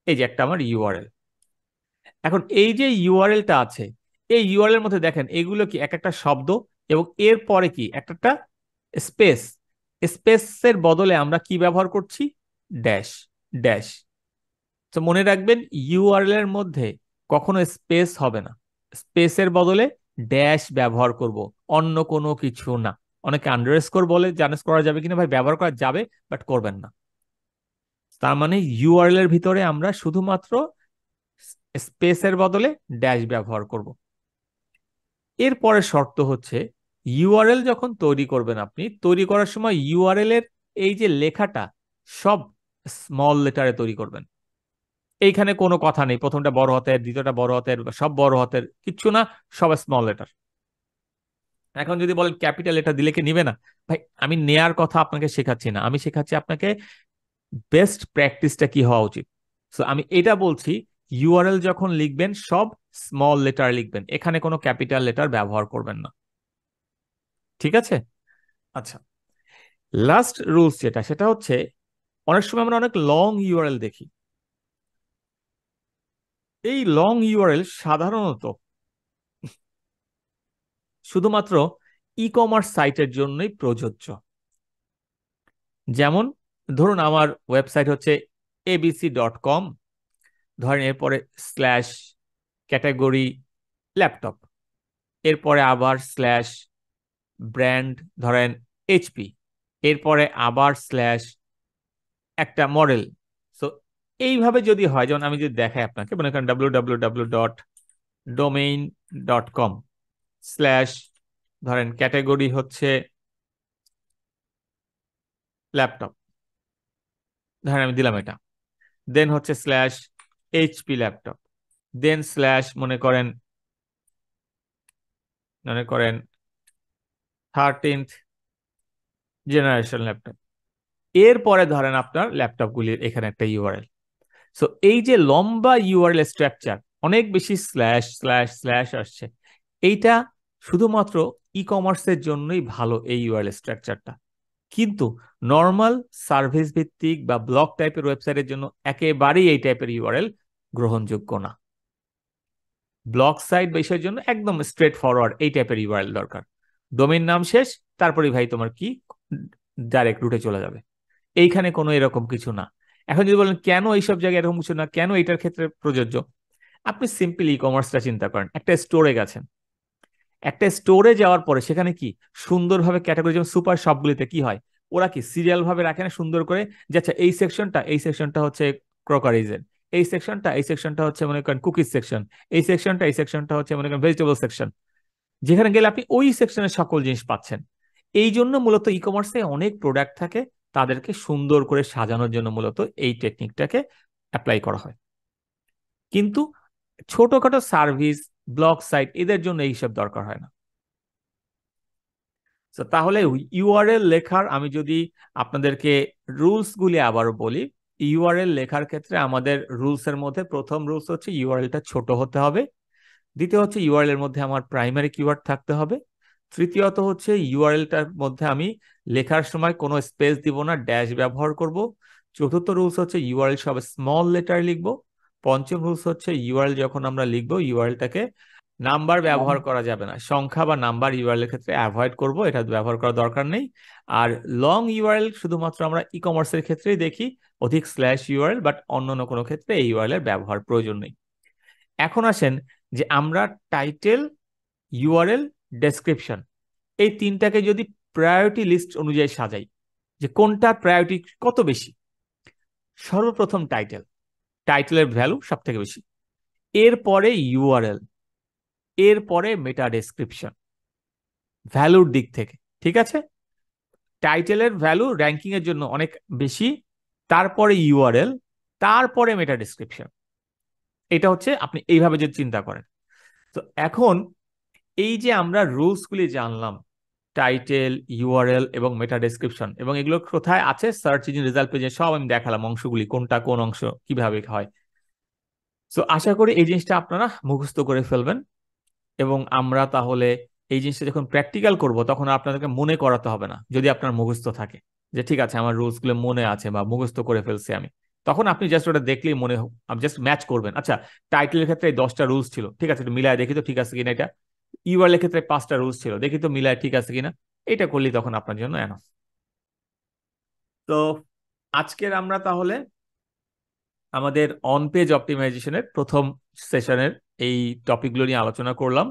এই যে একটা আমার ইউআরএল এখন এই যে ইউআরএলটা আছে, এই ইউআরএল মধ্যে দেখেন এগুলো কি এক একটা শব্দ এবং এর পরে কি একটা একটা স্পেস, স্পেসের বদলে আমরা কি ব্যবহার করছি? Dash dash. তো মনে রাখবেন ইউআরএল এর মধ্যে কখনো স্পেস হবে না। স্পেসের বদলে ড্যাশ ব্যবহার করব, অন্য কোনো কিছু না। অনেকে আন্ডারস্কোর বলে, জানেস করা যাবে কিনা ভাই? ব্যবহার করা যাবে বাট করবেন না। তার মানে ইউআরএল এর ভিতরে আমরা শুধুমাত্র স্পেসের বদলে ড্যাশ ব্যবহার করব। এরপরে শর্ত হচ্ছে ইউআরএল যখন তৈরি করবেন আপনি, তৈরি করার সময় ইউআরএল এর এই যে লেখাটা, সব স্মল লেটারে তৈরি করবেন। এইখানে কোনো কথা নেই। প্রথমটা বড় হাতের, দ্বিতীয়টা বড় হাতের, সব বড় হাতের। কিচ্ছু না, সব স্মল লেটার এখন যদি বলেন ক্যাপিটাল লেটার দিলে কি নিবে না? ভাই, আমি নেয়ার কথা আপনাকে শেখাচ্ছি না। আমি শেখাচ্ছি আপনাকে বেস্ট প্র্যাকটিসটা কি হওয়া উচিত। সো আমি এটা বলছি ইউআরএল যখন লিখবেন, সব স্মল লেটার লিখবেন। এখানে কোনো ক্যাপিটাল লেটার ব্যবহার করবেন না। ঠিক আছে? আচ্ছা। লাস্ট রুলস যেটা, সেটা হচ্ছে, অনেক সময় আমরা অনেক লং ইউআরএল দেখি। এই লং ইউআরএল সাধারণত শুধুমাত্র ই কমার্স সাইটের জন্যই প্রযোজ্য। যেমন ধরুন আমার ওয়েবসাইট হচ্ছে এবিসি ডট কম ধরেন এরপরে স্ল্যাশ ক্যাটাগরি ল্যাপটপ এরপরে আবার স্ল্যাশ ব্র্যান্ড ধরেন এইচপি এরপরে আবার স্ল্যাশ একটা মডেল এইভাবে যদি হয়, যেমন আমি যদি দেখাই আপনাকে, মনে করেন W W W dot domain dot com slash ধরেন ক্যাটাগরি হচ্ছে ল্যাপটপ ধরেন আমি দিলাম এটা। দেন হচ্ছে slash HP laptop then slash মনে করেন মনে করেন থার্টিন্থ জেনারেশন ল্যাপটপ এরপরে ধরেন আপনার ল্যাপটপগুলির এখানে একটা ইউআরএল সো এই যে লম্বা ইউআরএল স্ট্রাকচার অনেক বেশি স্ল্যাশ স্ল্যাশ স্ল্যাশ আসছে। এইটা শুধুমাত্র ই কমার্সের জন্যই ভালো এই ইউআরএল স্ট্রাকচারটা কিন্তু নর্মাল সার্ভিস ভিত্তিক বা ব্লক টাইপের ওয়েবসাইটের জন্য একেবারেই এই টাইপের ইউআরএল গ্রহণযোগ্য না। ব্লক সাইট বিষয়ের জন্য একদম স্ট্রেট ফরওয়ার্ড এই টাইপের ইউআরএল দরকার। ডোমেইন নাম শেষ তারপরে ভাই তোমার কি ডাইরেক্ট রুটে চলে যাবে। এইখানে কোনো এরকম কিছু না। এখন যদি বলেন, কেন এইসব জায়গায় এরকম কিছু না? কেন এটার ক্ষেত্রে প্রযোজ্য? আপনি সিম্পল ই কমার্সটা চিন্তা করেন। একটা স্টোরে গেছেন। একটা স্টোরে যাওয়ার পরে সেখানে কি? সুন্দরভাবে ক্যাটাগরি যেমন সুপার শপগুলিতে কি হয়? ওরা কি সিরিয়াল ভাবে রাখে না সুন্দর করে? যে আচ্ছা এই সেকশনটা এই সেকশনটা হচ্ছে ক্রকারিজের এই সেকশনটা এই সেকশনটা হচ্ছে মনে করেন কুকিজ সেকশন এই সেকশনটা এই সেকশনটা হচ্ছে মনে করেন ভেজিটেবল সেকশন যেখানে গেলে আপনি ওই সেকশনের সকল জিনিস পাচ্ছেন। এই জন্য মূলত ই কমার্সে অনেক প্রোডাক্ট থাকে। তাদেরকে সুন্দর করে সাজানোর জন্য মূলত এই টেকনিকটাকে অ্যাপ্লাই করা হয়। কিন্তু ছোটখাটো সার্ভিস ব্লগ সাইট এদের জন্য এইসব দরকার হয় না। তাহলে ইউআরএল লেখার আমি যদি আপনাদেরকে রুলস গুলি আবারও বলি ইউআরএল লেখার ক্ষেত্রে আমাদের রুলস এর মধ্যে প্রথম রুলস হচ্ছে ইউআরএলটা ছোট হতে হবে। দ্বিতীয় হচ্ছে ইউআরএল এর মধ্যে আমার প্রাইমারি কিওয়ার্ড থাকতে হবে। তৃতীয়ত হচ্ছে ইউআরএলটার মধ্যে আমি লেখার সময় কোনো স্পেস দিব না, ড্যাশ ব্যবহার করব। চতুর্থ রুলস হচ্ছে ইউআরএল সব স্মল লেটার লিখব। পঞ্চম রুলস হচ্ছে ইউআরএল যখন আমরা লিখব ইউআরএলটাকে নাম্বার ব্যবহার করা যাবে না। সংখ্যা বা নাম্বার ইউআরএল এর ক্ষেত্রে অ্যাভয়েড করব, এটা ব্যবহার করার দরকার নেই। আর লং ইউআরএল শুধুমাত্র আমরা ই কমার্সের ক্ষেত্রেই দেখি, অধিক স্ল্যাশ ইউআরএল বাট অন্যান্য কোনো ক্ষেত্রে এই ইউআরএল এর ব্যবহার প্রয়োজন নেই। এখন আসেন যে আমরা টাইটেল ইউআরএল ডেসক্রিপশন এই তিনটাকে যদি প্রায়োরিটি লিস্ট অনুযায়ী সাজাই, যে কোনটা প্রায়োরিটি কত বেশি? সর্বপ্রথম টাইটেল টাইটেলের ভ্যালু সব থেকে বেশি। এরপরে ইউআরএল এরপরে মেটা ডেসক্রিপশন ভ্যালুর দিক থেকে, ঠিক আছে? টাইটেলের ভ্যালু র্যাঙ্কিং এর জন্য অনেক বেশি, তারপরে ইউআরএল তারপরে মেটা ডেসক্রিপশন এটা হচ্ছে আপনি এইভাবে যদি চিন্তা করেন। তো এখন এই যে আমরা রুলসগুলি জানলাম, টাইটেল, ইউআরএল এবং মেটা ডেসক্রিপশন এবং এগুলো কোথায় আছে? সার্চ ইঞ্জিন রেজাল্ট পেজে সব আমি দেখালাম অংশগুলি, কোনটা কোন অংশ, কীভাবে হয়। সো আশা করি এই জিনিসটা আপনারা মুখস্থ করে ফেলবেন। এবং আমরা তাহলে এই জিনিসটা যখন প্র্যাকটিক্যাল করব, তখন আপনাদেরকে মনে করাতে হবে না, যদি আপনার মুখস্থ থাকে যে, ঠিক আছে, আমার রুলসগুলো মনে আছে বা মুখস্থ করে ফেলছি আমি। তখন আপনি জাস্ট ওটা দেখলেই মনে হোক জাস্ট ম্যাচ করবেন। আচ্ছা টাইটেলের ক্ষেত্রে এই দশটা রুলস ছিল, ঠিক আছে, একটু মিলায় দেখি তো ঠিক আছে কিনা এটা। ইউআর এর ক্ষেত্রে পাঁচটা রুলস ছিল। দেখি তো মিলায় ঠিক আছে কিনা। এটা করলেই তখন আপনার জন্য এনাফ তো আজকের আমরা তাহলে আমাদের অন পেজ অপটিমাইজেশনের প্রথম সেশনের এই টপিকগুলো নিয়ে আলোচনা করলাম।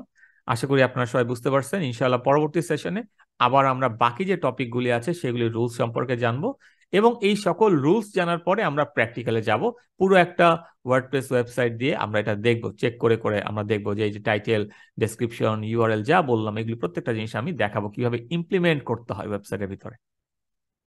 আশা করি আপনারা সবাই বুঝতে পারছেন। ইনশাআল্লাহ পরবর্তী সেশনে আবার আমরা বাকি যে টপিকগুলি আছে সেগুলি রুলস সম্পর্কে জানব। এবং এই সকল রুলস জানার পরে আমরা প্র্যাকটিক্যালে যাব। পুরো একটা ওয়ার্ডপ্রেস ওয়েবসাইট দিয়ে আমরা এটা দেখব চেক করে করে আমরা দেখব যে এই যে টাইটেল ডেসক্রিপশন ইউআরএল যা বললাম, এগুলি প্রত্যেকটা জিনিস আমি দেখাবো কীভাবে ইমপ্লিমেন্ট করতে হয় ওয়েবসাইটের ভিতরে।